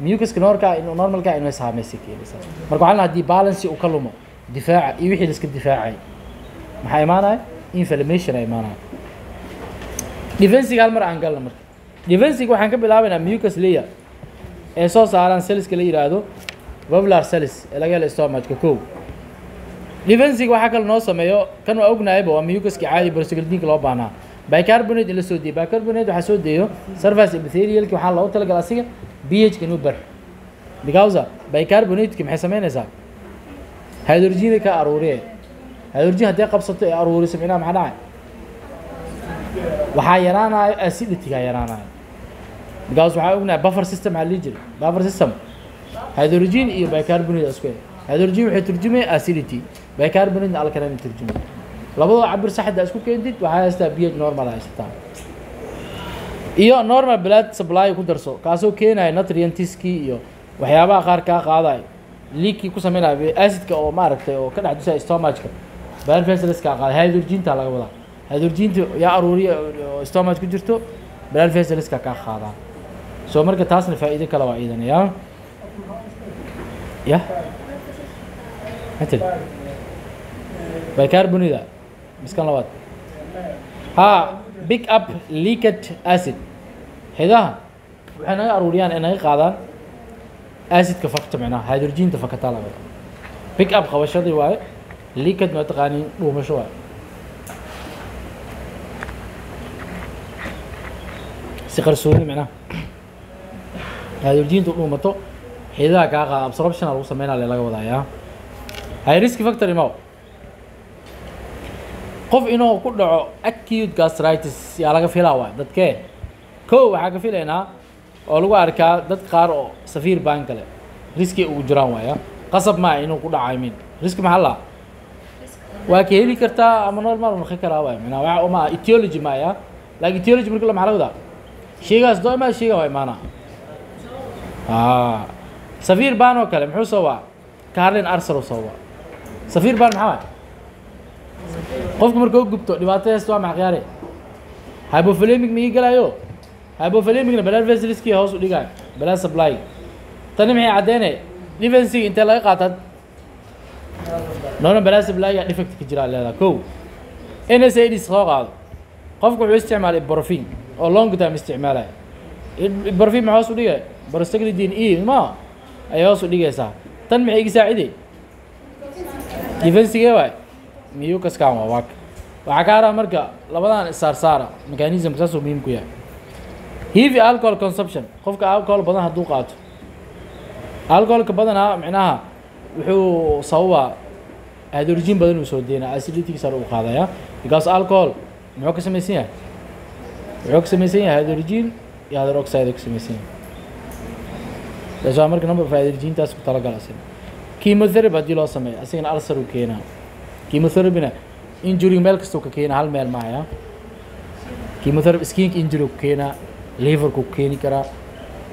Mucuska noorkaa inuu normalkaa inuu saameysay keenaysaa marka waxaa haddii balancy uu ka lumo difaaca iyo wixii laiska difaacay maxaa imaanaya inflammation ay imaanaya defensiga hal mar aan galna marka. Defensiga waxaan ka bilaabaynaa mucus layer ee soo saaraan cellska la yidhaahdo voblar cells ee laga helo stomachka kow. Defensiga waxaa kale noo sameeyo kan waa ognahayba waa mucuska caadi brostagaldinka loo baahnaa bicarbonate in la soo deeyo. Bicarbonate waxaa soo deeyo surface epithelialki waxaa loogu talagal asiga ph inuu bar. Because bicarbonateki maxay samaynaysaa? Hydrogen ka aruuriye hydrogen haddii qabsato ee aruuriso micnaha maxaa dhacay? Waxaa yaraanayo acidityga yaraanayo because waxaa ognahay buffer system maxaa lii jiray. Buffer system. Hydrogen iyo bicarbonate isku hydrogen waxay turjumaya acidity bicarbonate alkaline turjumaya labadoo cabir saxda isku keentid waxaa haystaa ph normal haysataa. Iyo normal blood supply ku darso kaasoo keenaya nutrientiskii iyo waxyaabaha qaar kaa qaadayo. Leakii ku sameynaya acidka oo maaragtay oo ka dhex dusaya stomachka blood vessels kaa qaada hydrogentaa laga wadaa hydrogenta yaa aruuriya oo stomach ku jirto blood vesselska kaa qaadaan soo marka taasna faa'iido kale waa iidan ya? Ya? Bicarbonida miskan labaad. Ha big up leaked acid. Xidaha waxay naga aruuriyaan ee naga qaadaan acidka fakta micnaha hydrogenta fakataa laga wada. Big up qabashadii waaye leaked ma taqaaniin dhuumasho waaye si qarsooni micnaha hydrogentu dhuumato xidaha kaa qaada absorption lagu sameynaa le laga wadayaa high risk factor imaw qof inuu ku dhaco acute gastritis yaa laga filaa waay dadkee kow waxaa ka filaynaa oo lagu arkaa dad qaar oo safiir baan kale riski ugu jiraan waaya qasab maa inuu ku dhaco imin riski maxaa laa waa ka heli kartaa ama normal naqi karaa waay minaa waa uma etiology maaya laakiin etiology marka la maxaa laga wadaa sheygaas doo imaa sheygan waa imaanaa safiir baan oo kale muxuu sababaa carlin arsel sababaa safiir baan maxaa waay? Qofku markuu gubto dhibaato heesta waa maxa khiyaare hybovolemic ma ii galaayo? Hybovolemicna blood vesselskii hoos u dhigaay. Blood supply tani maxay caddeynay defensiga intee laga qaatad نورن بلاس بلا يا يعني ديفكت كجرا لا لا كو. إن اس اي دي صغار قفكو هو استعمال البروفين. أو لونج تايم استعماله. البروفين معه سوديه بروستيكلي دين اي ما. أيوه سوديه صح تن ما هيك ساعدي ديفنس كي واي. ميو كاس كام واك. وعكارا مركا. لبدان صار صار ميكانيزم كاس ميم كويا. هيفي الكول كونسبشن خوفك الكول بدن هدو قاتو الكول كبدن معناها wuxuu sababaa hydrogen badan uu soo deynaa acidityga sare uu qaadaya because alcohol muxuu ka samaysan yahay? Wuxuu ka samaysan yahay hydrogen iyo hydroxide ka samaysan yahay? Taas waa marka number of hydrogentaas ku talagala asaga chemotherapy haddii loo sameeyo asagana ulcer uu keenaa. Chemotherapyna injury meel kastoo ka keena hal meel mahaya chemotherapy skinka injury ku keenaa liverku ku keeni karaa.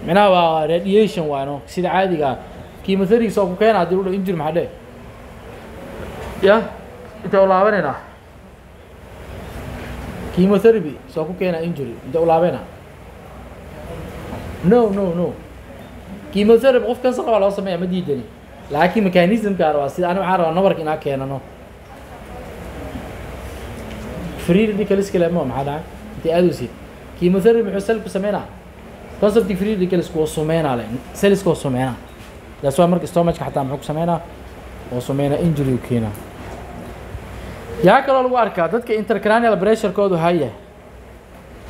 Micnaha waa radiation waano sida caadiga ah chemotherapy soo ku keena haddii udhaw injury maxaa dhe ya intee u laabanayna. Chemotherapy soo ku keena injury intee u laabayna no no no. Chemotherapy qof kansa qaba loo sameeya ma diidani. Laakiin mechanismka rabaa sida ani waxaan rabaa nabarka inaa keenano. Free radicals kale ma maxaa dhacay intay aad u siid chemotherapy muxuu selku sameynaa? Conceptic free radicals kuwa sumeynaa le cells kuwa sumeynaa taas waa marka stomachka xataa muxuu ku sameynaa? Oo sumeynaa injury u keenaa. Yaa kaloo lagu arkaa dadka intercranial pressurekoodu haya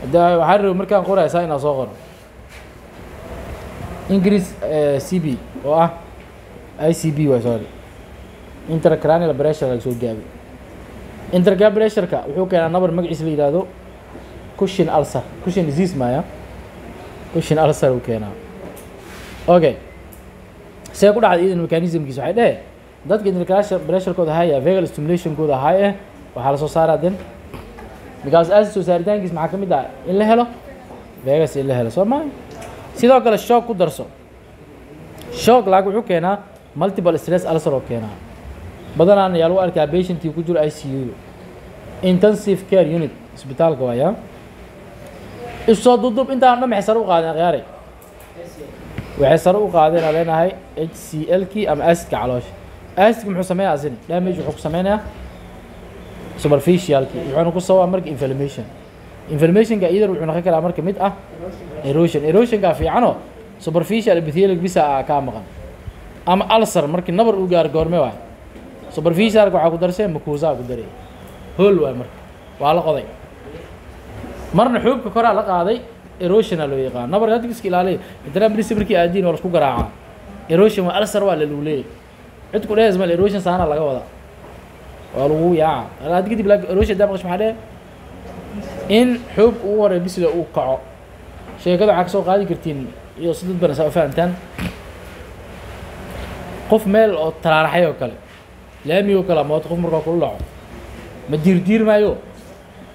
hada waxaa rabi markaan qoraysaa inaa soo qoro. Increase c b oo ah i c b waay sorry. Intercranial pressure laga soo gaabay intercranial pressureka wuxuu keenaa nabar magaciisa la yidhaahdo cushion ulcer. Cushion disease maya. Cushion ulcer uu keenaa. Okay see ku dhacday idan mechanismkiisa waxay dhehe dadka intercranial pressurekooda haya vagal stimulationkooda high eh. Waxaa la soo saaraa den because acid soo saaritaankiis maxaa ka mid ah in la helo vegas in la helo soo maa sidoo kale shock ku darso. Shock laag wuxuu keenaa multiple stress ulcer oo keenaa badanaan ayaa lagu arkaa patientii ku jiro i c u intensive care unit isbitaalka waaya isoo dudub intaan dhan maxay sare u qaadeen khiyaare waxay sare u qaadeen aan leenahay h c l kii ama acidka caloosha acidka muxuu sameeyaa asin? Damage wuxuu ku sameynayaa superficialkii wuxuuna ku sababaa marka inflammation. Inflammationka either wuxuu noqon karaa marka mid ah erosion. Erosionka fiicano superficial epithelial bisa ah kaa maqan. Ama ulcer markii nabar uu gaar goorme waay. Superficialka waxaa ku darsee makuusaa ku daray hool waay marka. Waa la qoday. Marna xuubka koraa la qaaday erosiona loo yaqaan. Nabarka hadda iska ilaaliya intana bilisi markii aadiin waa lasku garaacaa. Erosion waa ulcer waa la luuleeyay cid ku dhees mal erosion saana laga wada. Waa lagu yaaca. Hadda kadib erosion daa maqash maxaa dheh in xuubka ugu horey bisla uu kaco. Sheekada waxaa ka soo qaadi kartiin iyo si dad badan saa u fahamtaan qof meel oo talaaraxay oo kale laami oo kale ama qof markaa kula dhaco ma diirdiir maayo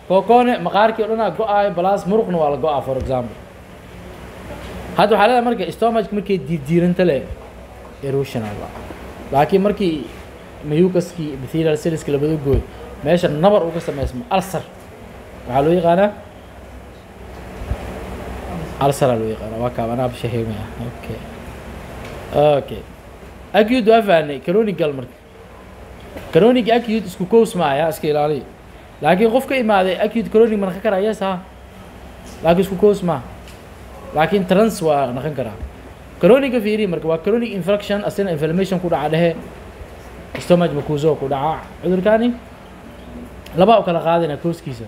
كوكوني مقاركي لنا جو اي بلاس مرق نوال جو اي فور اكزامبل هادو حالة مركي استوماج مركي دي ديرن تلي ايروشن الله لكن مركي ميوكس كي بثيل السيريس كي لبدو جوي ماشي النبر اوكس ما اسمه ارسر وحالو يغانا ارسر ألو يغانا واكا وأنا بشهي ميا أوكي أوكي أكيد وافاني كروني قال مركي كروني أكيد اسكو كوس معايا اسكي لالي لكن قفك إما هذا أكيد كلوني من خكر أياسها لكن شو كوس ما. لكن ترانس ونخن كرا كلوني كفيري مركب كلوني إنفلكشن أصلا إنفلاميشن كده عليه. استماج بكوزو كده عا عذر كاني؟ لبا أكل هذا نكوس كيسة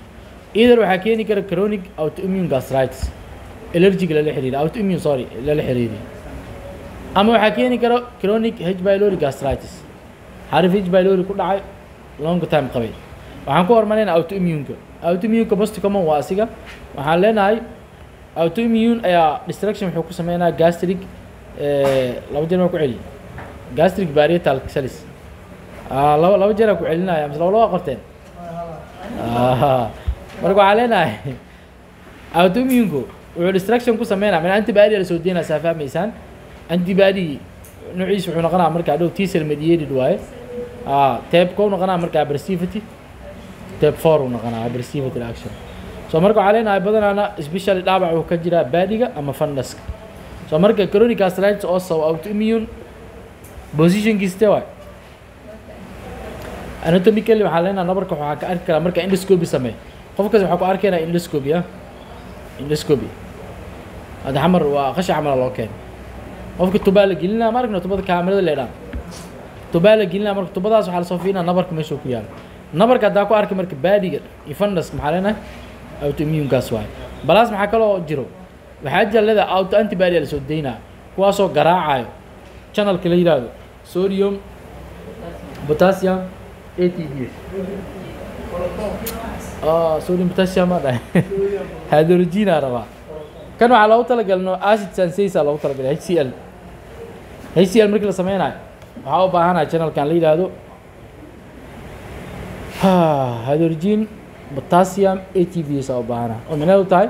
إذا روح حكيني كده كلوني أو تؤمن غاسترايتس إلرجيك للحريري أو تؤمن صاري للحريري أما حكيني كده كلوني هج بايلوري غاسترايتس عارف هج بايلوري كده عا لونج تايم قبل waxaan ku hormarayna autoimmuneka. Autoimmuneka most common waa asiga. Waxaan leenahay autoimmune ayaa destruction wuxuu ku sameynaa gastric laba jeer waa ku celi gastric parietal cells laba laba jeer ku celinaya mise laba laba qorteen. Marka waxaa leenahay autoimmunku wuxuu destruction ku sameynaya mana antibody la soo deynaa saa fahmaysaan. Antibody nuuciisa wuxuu noqonaa markaa dhow t cell mediated waaye. Tape ko noqonaa markaa abressivity tape four uu noqonaa abressivity reaction so marka waxaa leenahay badanaana especially dhaabac uu ka jiraa baadiga ama funduska. So marka chronic gastritis oo sabab autoimmune positionkiiste waay. Anatomically waxaa leenaha nabarka waxaa ka arki karaa marka endoscopy samey qofkas waxaa ku arkaynaa endoscopy ah. Endoscopy. Hadda xamar waa qashi camala loo keenay qofka tubaa la gelinaa ma aragna tubada kaamirada leedhaan tubaa la gelinaa marka tubadaas waxaa la soo fiinaa nabarka meesha ku yaalo nabarka haddaa ku arki marka baadiga iyo fundus maxaa leenahay? Autoimmunekaas waaye. Balaas maxaa kaloo jiro? Waxaa jira leeda auto antibody la soo deynaa kuwaasoo garaacayo channelka la yidhaahdo sodium potassium ATP ah sodium potassium *laughs* aa rabaa. Kan waxaa loogu talagalno acid synthase aa loogu talagalay HCl HCl markii la sameynayo waxaa u baahanahay channelkan la yidhaahdo hydrogen potassium ATPs aa u baahanahay oo micnaheedu tahay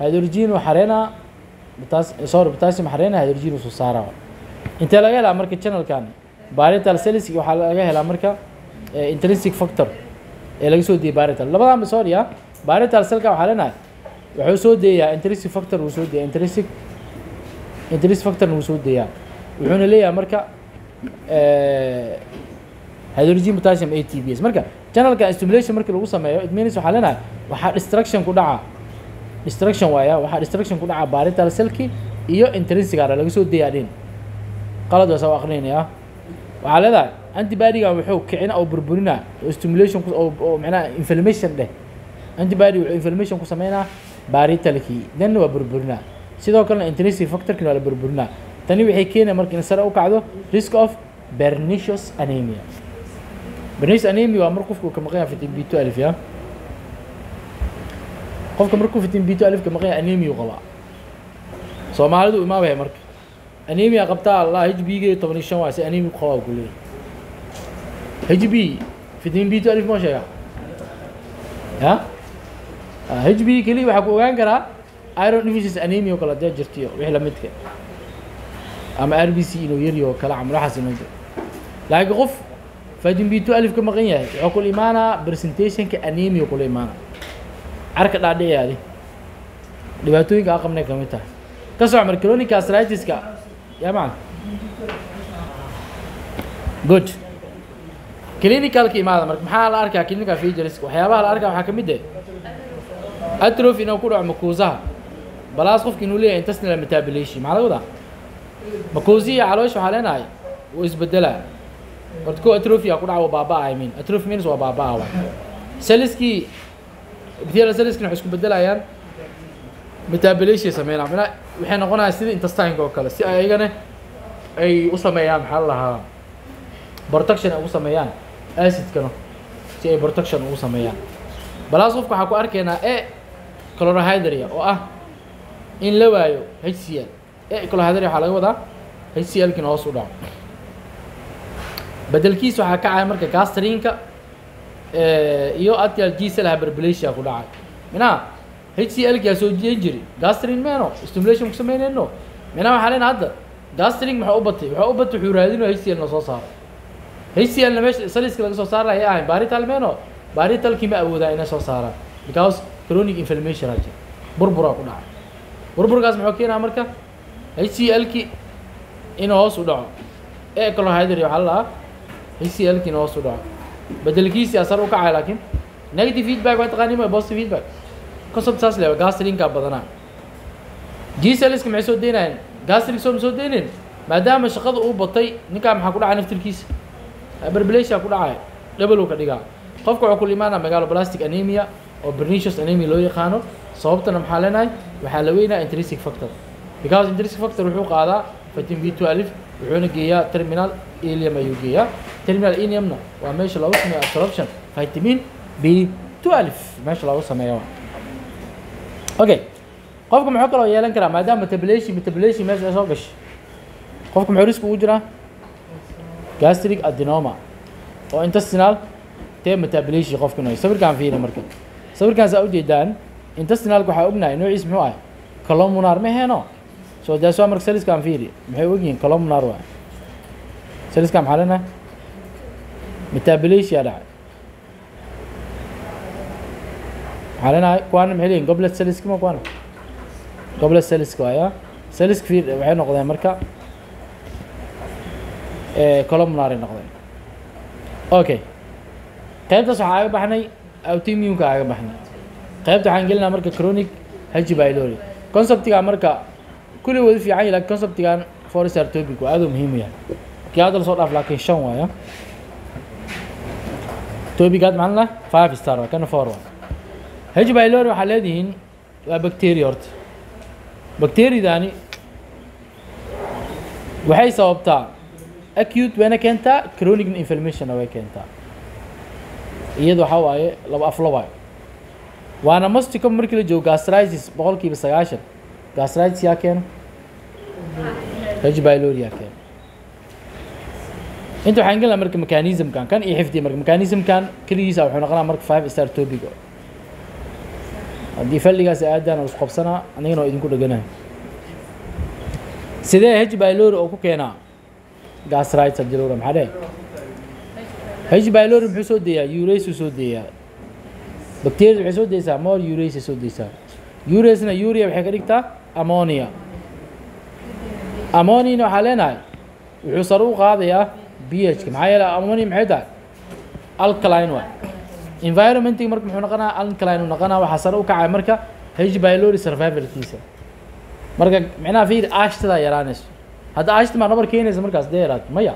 hydrogen uu xareenaa potas sorry potassium xareenaa hydrogen uu soo saaraa intee laga helaa marka channelkan parietal cells waxaa laga helaa marka intrinsic factor ee laga soo deeyay parietal labadan sorry ah. Parietal cellka waxaa leenahay wuxuu soo deeyaa intrinsic factor wuu soo deeyaa intrinsic intrinsic factor wuu soo deeyaa. Wuxuuna leeyahay marka hydrogen potassium ATPs marka channelka stimulation markii lagu sameeyo it means waxaa leenahay waxaa destruction ku dhaca. Destruction waaya waxaa destruction ku dhaca parietal cellki iyo intrinsic ara laga soo deeyaa dhin qalad waa soo aqrinaya waxaa leedahay antibodiga wuxuu kicina oo burburina oo stimulation oo macnaha inflammation dheh. Antibody wuxuu inflammation ku sameynaa baritalki danna waa burburinaa sidoo kalena intrinsic factorkina waa la burburinaa tani waxay keenaya marka in sare u kacdo risk of pernicious anemia pernicious anemia waa mar qofku ka maqan yahay vitamin b twelve ya qofka markuu vitamin b twelve ka maqan yahay anemia u qabaa soomaalidu imaabaya marka anemia qabtaa allah h b ga toban iyo shan waa si anemia ku qabaa ku leeyahay h b vitamin b twelve moo sheega ya h b keliya waxaa ku ogaan karaa iron deficiency anemia oo kale hadee jirtiyo wixii lamidka ama r b c inuu yaryo oo kale camal waxaas inuu jiro laakiin qof vitamin b twelve ka maqan yahay wuxuu kula imaanaa presentationka anemia kula imaanaa carka dhaadhiceedi dhibaatooyinka aan qabnay ka mid tahay ka soco mar chronic gastritis-ka ya macan good. Clinicalka imaada marka maxaa la arkaa clinical features waxyaabaha la arkaa waxaa ka mid ah atrophy inuu ku dhaco makuusaha balaas qofka inuu leeyahay intestinal metabolism. maxaa laga wadaa makuusihi iyo caloosha waxaa leenahay wuu isbedelaa horta ko atrophy aa ku dhaca waa baaba-a I mean atrophy means waa baaba-a waay saliskii epithelial saliskina waxay isku bedelayaan metabolism sameynaa mana waxay noqonayaan sida intestineka oo kale si ayagana ay u sameeyaan maxaa la lahaa protection ay ugu sameeyaan acidkana si ay protection ugu sameeyaan balaas qofka waxaa ku arkaynaa e chlorohydria oo ah in la waayo h c l. E chlorohydria waxaa laga wadaa h c l kina hoos u dhaco bedelkiis waxaa kacaya marka gastrinka iyo atrial g cell hyperplasia ku dhacay. Minaha h c l kaa soo jiyan jiri gastrin meeno stimulation ku samaynayno minaha waxaa leena hadda? Gastrin maxaa u batay? Waxaa u batay wuxuu raadinaya h c l na soo saaro h c l na meesha saliska laga soo saaraya ay ahayn barital meeno baritalkii ma awoodaa inay soo saaraan. Because chronic inflammation aa jira. Burburaa ku dhacay. Burburkaas muxuu keenaa marka? HCl-ki inuu hoos u dhaco. Ee carbohydrate waxaa la dhahaa HCl-ki inuu hoos u dhaco bedelkiisii asar u kacay laakiin negative feedback waa taqaaniin waa positive feedback. concept saas leewa gastrinka badanaa G-cells maxay soo deynayaan gastrin soo ma soo deynin maadaama shaqada uu batay ninkaa maxaa ku dhacay naftirkiisa hyperplasia ku dhacaya double uu ka dhigaa qofka wuxuu ku imaanaa megaloblastic anemia oo pernicious anemia loo yaqaano sababtana maxaa leenahay waxaa la weynaa intrinsic factor. Because intrinsic factor wuxuu qaadaa vitamin b two alif wuxuuna geeyaa terminal ilium ayuu geeyaa terminal iliumna waa meesha loogu sameeyo absorption vitamin b two alif meesha loogu sameeyo okay qofka muxuu kaloo yeelan karaa maadaama metabolism metabolism meesha ay soo gashay qofka muxuu risk ugu jiraa gastric adenoma oo intestinal tee metabolism qofka inuu sawirkaan fiiri marka sawirkaan saa ujeedaan intestinalka waxaa ognahay noociis muxuu ahay columnar ma heeno so daas waa marka saliskaan fiiri maxay ogyihiin columnar waay saliskaan maxaa leenahay metabolism yaa dhacay maxaa leenahay kuwaana maxay leeyihiin goblet saliska ma kuwaana goblet saliska waaya saliska fiir waxay noqdeen marka columnar ay noqdeen okay qaybtaas waxaa aga baxnay autoimmuneka aga baxnay qaybta waxaan gelinaa marka chronic haji bylori conceptiga marka kulli wada fiican yahay laakiin conceptigan forestar topic waa aad u muhiim u yahay kii hadda la soo dhaaf laakiin shan waaya topicaad maxaa lah five star waa kana four waa haji bylori waxaa leedihiin waa bacteria horta bacteriadani waxay sababtaa acute wayna keentaa chronic inflammationna way keentaa iyada waxaa waaye laba aflo waayo waana mastico markii la joogo gastritis boqol kiiba sagaashan gastritis yaa keena h bylori yaa keena inta waxaan gelnaa marka mechanismkan kan iyo xifdiya marka mechanismkan keligiisa wuxuu noqonaa marka five star topic haddii falligaas aadaan oo isqabsanaa anigana oo idinku dheganahay sidee h bylori oo ku keenaa? Gastritis adilora maxaa dheh? H bylori muxuu soo deeyaa? Urace uu soo deeyaa. Bacteria waxay soo deysaa more urace ay soo deysaa uracena urea waxay ka dhigtaa ammonia. Ammoniana waxaa leenahay wuxuu sare u qaadayaa ph-ka maxaa yeele ammonia maxay tahay alkaline waay environmentig marka muxuu noqonaa alkaline uu noqonaa waxaa sare u kacaya marka h bylori survivalkiisa. Marka micnaha fiir ashtadaa yaraanayso. Hadda ashta maa nabar keenaysa markaas dee yaraad maya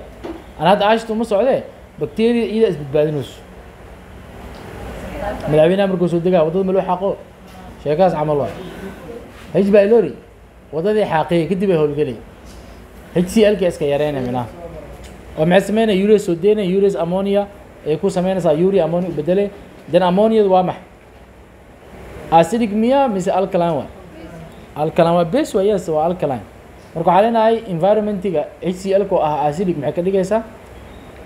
ana hadda ashta uma socdee bacteria iyada isbadbaadinayso madaxweynaha markuu soo degaa waddada maloo xaaqo? Sheekaas camal waa. H bylori waddadii xaaqiyey kadib ay howlgelay h c l ka iska yareynay minaha oo maxay sameynaya uras soo deynaya uras ammonia ay ku sameynaysaa uria ammonia u bedelay then ammoniadu waa maxay? Acidic miya mise alkaline waa? Alkaline waa base waa yes waa alkaline. Marka waxaa leenahay environmentiga h c l ka oo ah acidic maxay ka dhigaysaa?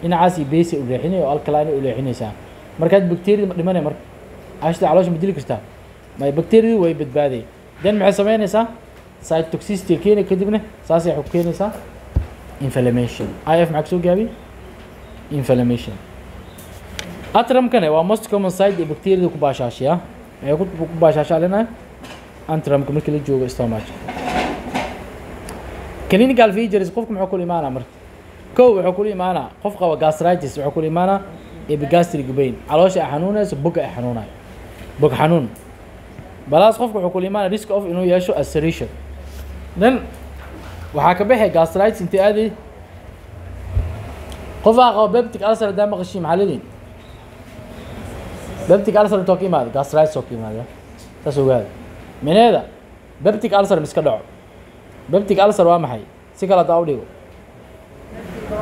Dhinacaasi base u leexinay oo alkaline u leexinaysaa. Markaad bacteria ma dhimanay marka. Ashta caloosha ma dili kartaa may bacteriadu way badbaaday then maxay sameynaysaa? Cytotoxicity keeni kadibna saasay ku keenaysaa inflammation. I f maxaa ka soo gaabiy inflammation. Atramkane waa most common site ee bacteriada ku baashaashiya maxay ku ku baashaashaa leenahay antramka markii la joogo stomach. Clinical features qofka muxuu kula imaanaa marka? Kow wuxuu kula imaanaa qof qaba gastritis wuxuu kula imaanaa epigastric pain caloosha ay xanuunayso boga ay xanuunayo bog xanuun. Balaas qofka wuxuu kula imaanaa risk of inuu yeesho ulceration. Then waxaa ka baxay gastritis intay aadi qofaa qaba beptic ulcer hadaa maqashii maxaa leedihin beptic ulcer intoo ka imaada gastritis oo ka imaada saas ogaada mineeda beptic ulcer miska dhaco. Beptic ulcer waa maxay? Si kale hadaa u dhigo.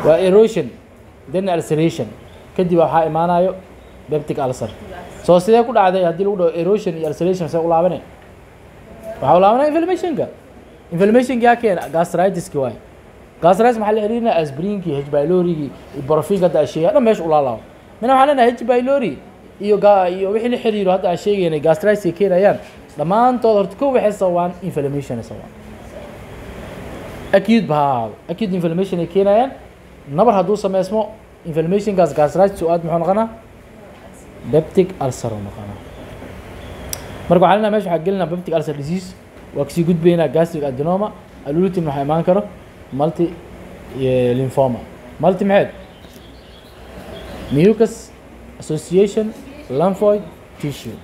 Waa erosion then ulceration. Kadib waxaa imaanayo beptic ulcer. Soo sidee ku dhacday haddii lagu dhaho erosion iyo ulceration see u laabanay? Waxaa u laabanaya inflammationka inflammationka yaa keena gastritiska waay gastritis maxaa la xiriirinaya asbrinkii h. bylorigii iyo borofinka hadda aan sheegay dhan meesha u laalaabo mina waxaa leenahay h bylori iyo ga iyo wixii la xiriiro hadda aan sheegaynay gastritis ay keenayaan dhammaantood horta kow waxay sababaan inflammation ay sababaan acute ba ha ahaado acute inflammation ay keenayaan nabar hadduu sameysmo inflammationkaas gastritis. aad muxuu noqonaa beptic ulcer uu noqonaa marka waxaa leenahay meesha waxaa gelinaa beptic ulcer disease waa ka sii gudbaynaa gastric adenoma alulatin waxaa imaan karo? Multi lymphoma. Multi maxeed mucus association lymphoid tissue.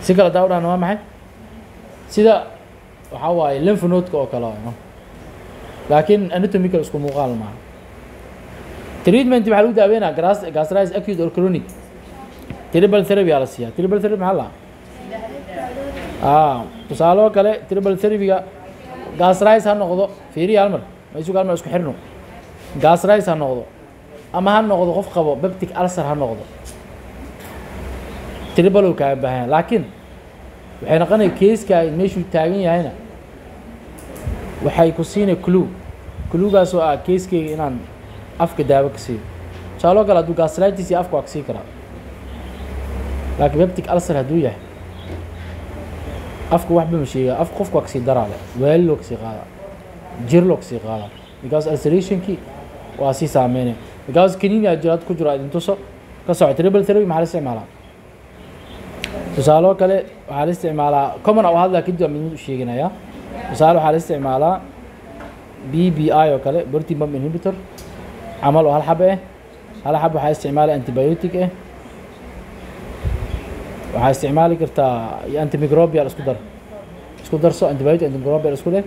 Si kale daa u dhahna waa maxay? Sida waxaa waaye lymph nodeka oo kale no. Laakiin anatomical isku muuqaal maaha. Treatment waxaa lagu daaweynaa gastritis acute or chronic. Triple therapy aa la siiyaa. Triple therapy maxaa la ah tusaale oo kale triple therapyga gastritis ha noqdo fiiriya hal mar maysuga hal mar isku xirno. Gastritis ha noqdo ama ha noqdo qof qabo beptic ulcer ha noqdo. Uu kaaga baahan yahay laakiin waxay noqonaya keeska meeshuu taagan yahayna waxay ku siinay clue. Cluegaas oo ah keeskeyga inaan afka daawo ka siiyo. Tusaaloo kale hadduu gastritis iyo afka waa ka sii karaa. Laakiin beptic ulcer hadduu yahay afka waxba ma sheega af qofka waa ka sii daraale waali loo ka sii qaadaa jir loo ka sii qaadaa because ulcerationkii waa sii saameynaya because kaninia jiro had ku jiro idin tuso ka soco triple therapy maxaa la isticmaalaa tusaaloo kale waxaa la isticmaalaa common u hadlaa kadib waa mid mid u sheeganaya tusaale waxaa la isticmaalaa b b i oo kale protein pump inhibitor camal oo hal xab eh hal xab waxaa isticmaalay antibiotic eh waxaa isticmaali kartaa antimicrobial isku dar. Isku darso antibiotic antimicrobial isku leh.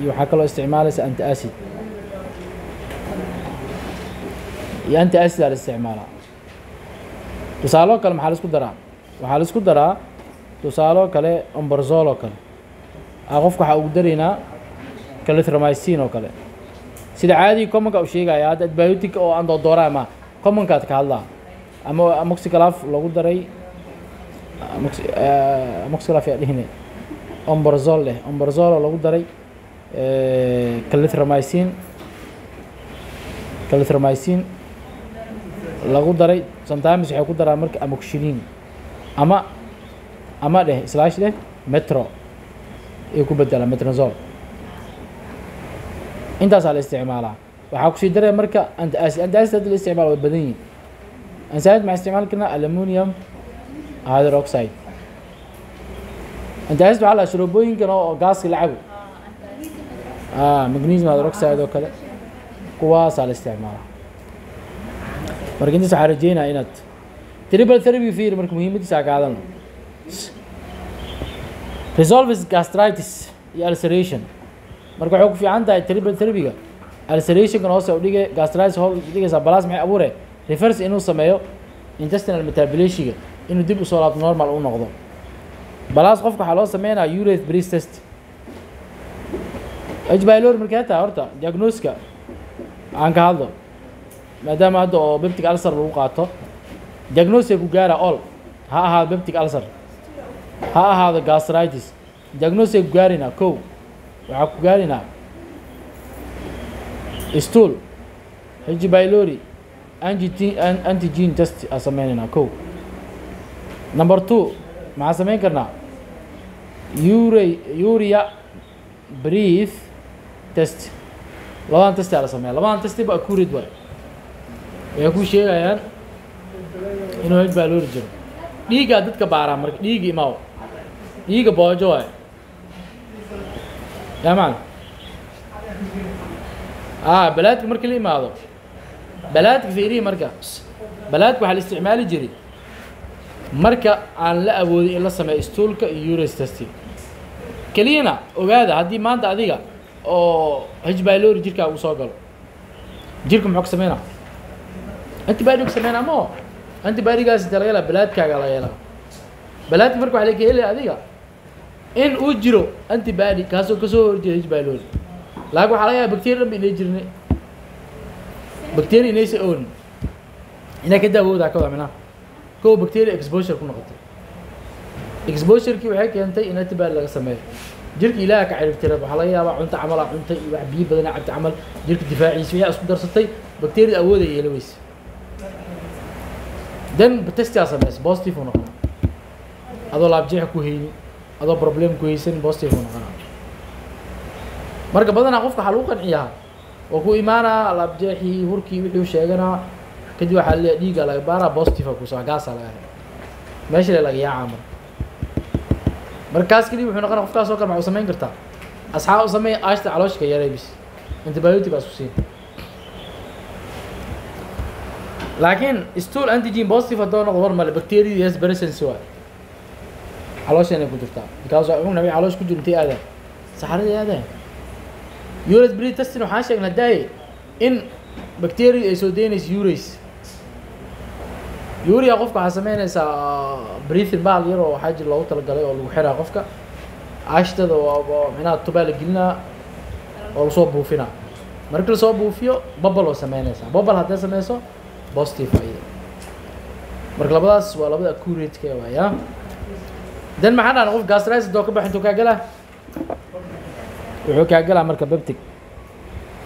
Iyo waxaa kaloo isticmaalaysa anti acid iyo anti acid aa la isticmaalaa. Tusaaloo kale maxaa la isku daraa? Waxaa la isku daraa tusaaloo kale ombarzol oo kale. A qofka waxaa ugu daraynaa calithromycin oo kale. Sida caadiga commonka u sheegaya hadda antibiotic oo aan doodooraa ma commonkaad ka hadlaa ama amoxicalaf lagu daray amoxicalaf yaa dhihine ombarzol leh ombarzol oo lagu daray calithromycin calithromycin lagu daray sometimes waxay ku daraa marka amoxicillin ama ama dheh slash dheh metro ay ku bedela metronzol intaasaa la isticmaalaa waxaa ku sii daraya marka anti acid haddii la isticmaalo way badan yihiin maxaa isticmaali karnaa aluminium hydroxide anti acid waxaa la sharoobooyinkan oo gaaska la cabo magnesium hydroxide oo kale kuwaasaa la isticmaalaa marka intaas waxaa rajeynaya inaad triple therapy fiir marka muhiimadiisa aa qaadano resolves gastritis. Iyo ulceration. marka waxay ku fiican tahay triple therapyga ulcerationkan hoose u dhige gastritis hoos dhigaysaa balas maxay abuure reverse inuu sameeyo intestinal metabolishiga inuu dib u soo laabto normal u noqdo. Balas qofka waxaa loo sameynaya urate breast test. H bylor markay tahay horta diagnoska aan ka hadlo maadaama hadda oo beptic ulcer lagu qaato diagnosia ku gaara all ha ahaado beptic ulcer ha ahaado gastritis diagnosia ku gaaraynaa kow waxaa ku gaaraynaa stool h bylori antigen test aa sameynaynaa kow number two maxaa sameyn karnaa ure uria breath test. Labadan test aa la sameeya labadan testi ba accurate waay waxay ku sheegayaan inuu h bylori jiro dhiigaa dadka baaraa marka dhiiga imaaw dhiiga boojo waay yaa macal a balaadka marka la imaado بلاد كفيري مركا. بلاد بحال استعمال جري. مركا عن لا أبو إلا سما استولك يورس تستي. كلينا وهذا هدي ما أنت أو هج بايلور جيرك أبو صاقل جيرك معك سمينا. أنت بايلك سمينا ما أنت بايلك أنت ترى بلاد كأي على بلاد مركو عليك إيه اللي إن أجرو أنت بايلك هاسو كسو هج بايلور. لاقو حاليا بكتير من يجرني bacteria inaysa oon inay ka daawoodaa ka wamina kow bacteria exposure ku noqotay exposurekii waxay keentay in antibiotic laga sameeyo jirka ilaaha ka ciribtira waxaa laga yaabaa cunto camalaa cuntay iyo wax biyo badana cabta camal jirka difaaciisa ayaa isku darsatay bacteria awood ay yeela weyse then testia sameysa positive uu noqonaa adoo laabjeexa ku hayni adoo problem ku haysan positive uu noqonaa marka badanaa qofka waxaa lagu qanciyaa oo ku imaanaa laabjeexii hurkii wixii u sheeganaa kadib waxaa leeyahay dhiigga laga baaraa positive kusaa gaasaa laga hela meesha le laga yaacaa marka markaas keliya wuxuu noqonaa qofkaas oo kale maxaa u samayn kartaa asxaab u sameey aashta calooshka yaray bis. Antibiotic baa isku siin laakiin stool antigen positive haddoo noqdo war male bacteria yes presence waay caloosheena ku jirtaa because cunug nabi caloosh ku jiro intay aadaan. Saxaradii aadaan urate breed testing waxaan sheegnaa daaye in bacteria ay soo deynayso urace uria qofka waxaa sameynaysaa breathing baal yar oo waxaa jir loogu talagalay oo lagu xiraa qofka. Ashtada oo minaha tubaa la gelinaa oo la soo buufinaa markii la soo buufiyo babal oo sameynaysaa babal hadday sameyso positive ayada marka labadaas waa labada accurate-ka waaya dan maxaa dhahan qof gastritis doo ka bax intuu kaa galaa wuxuu kaa galaa marka beptic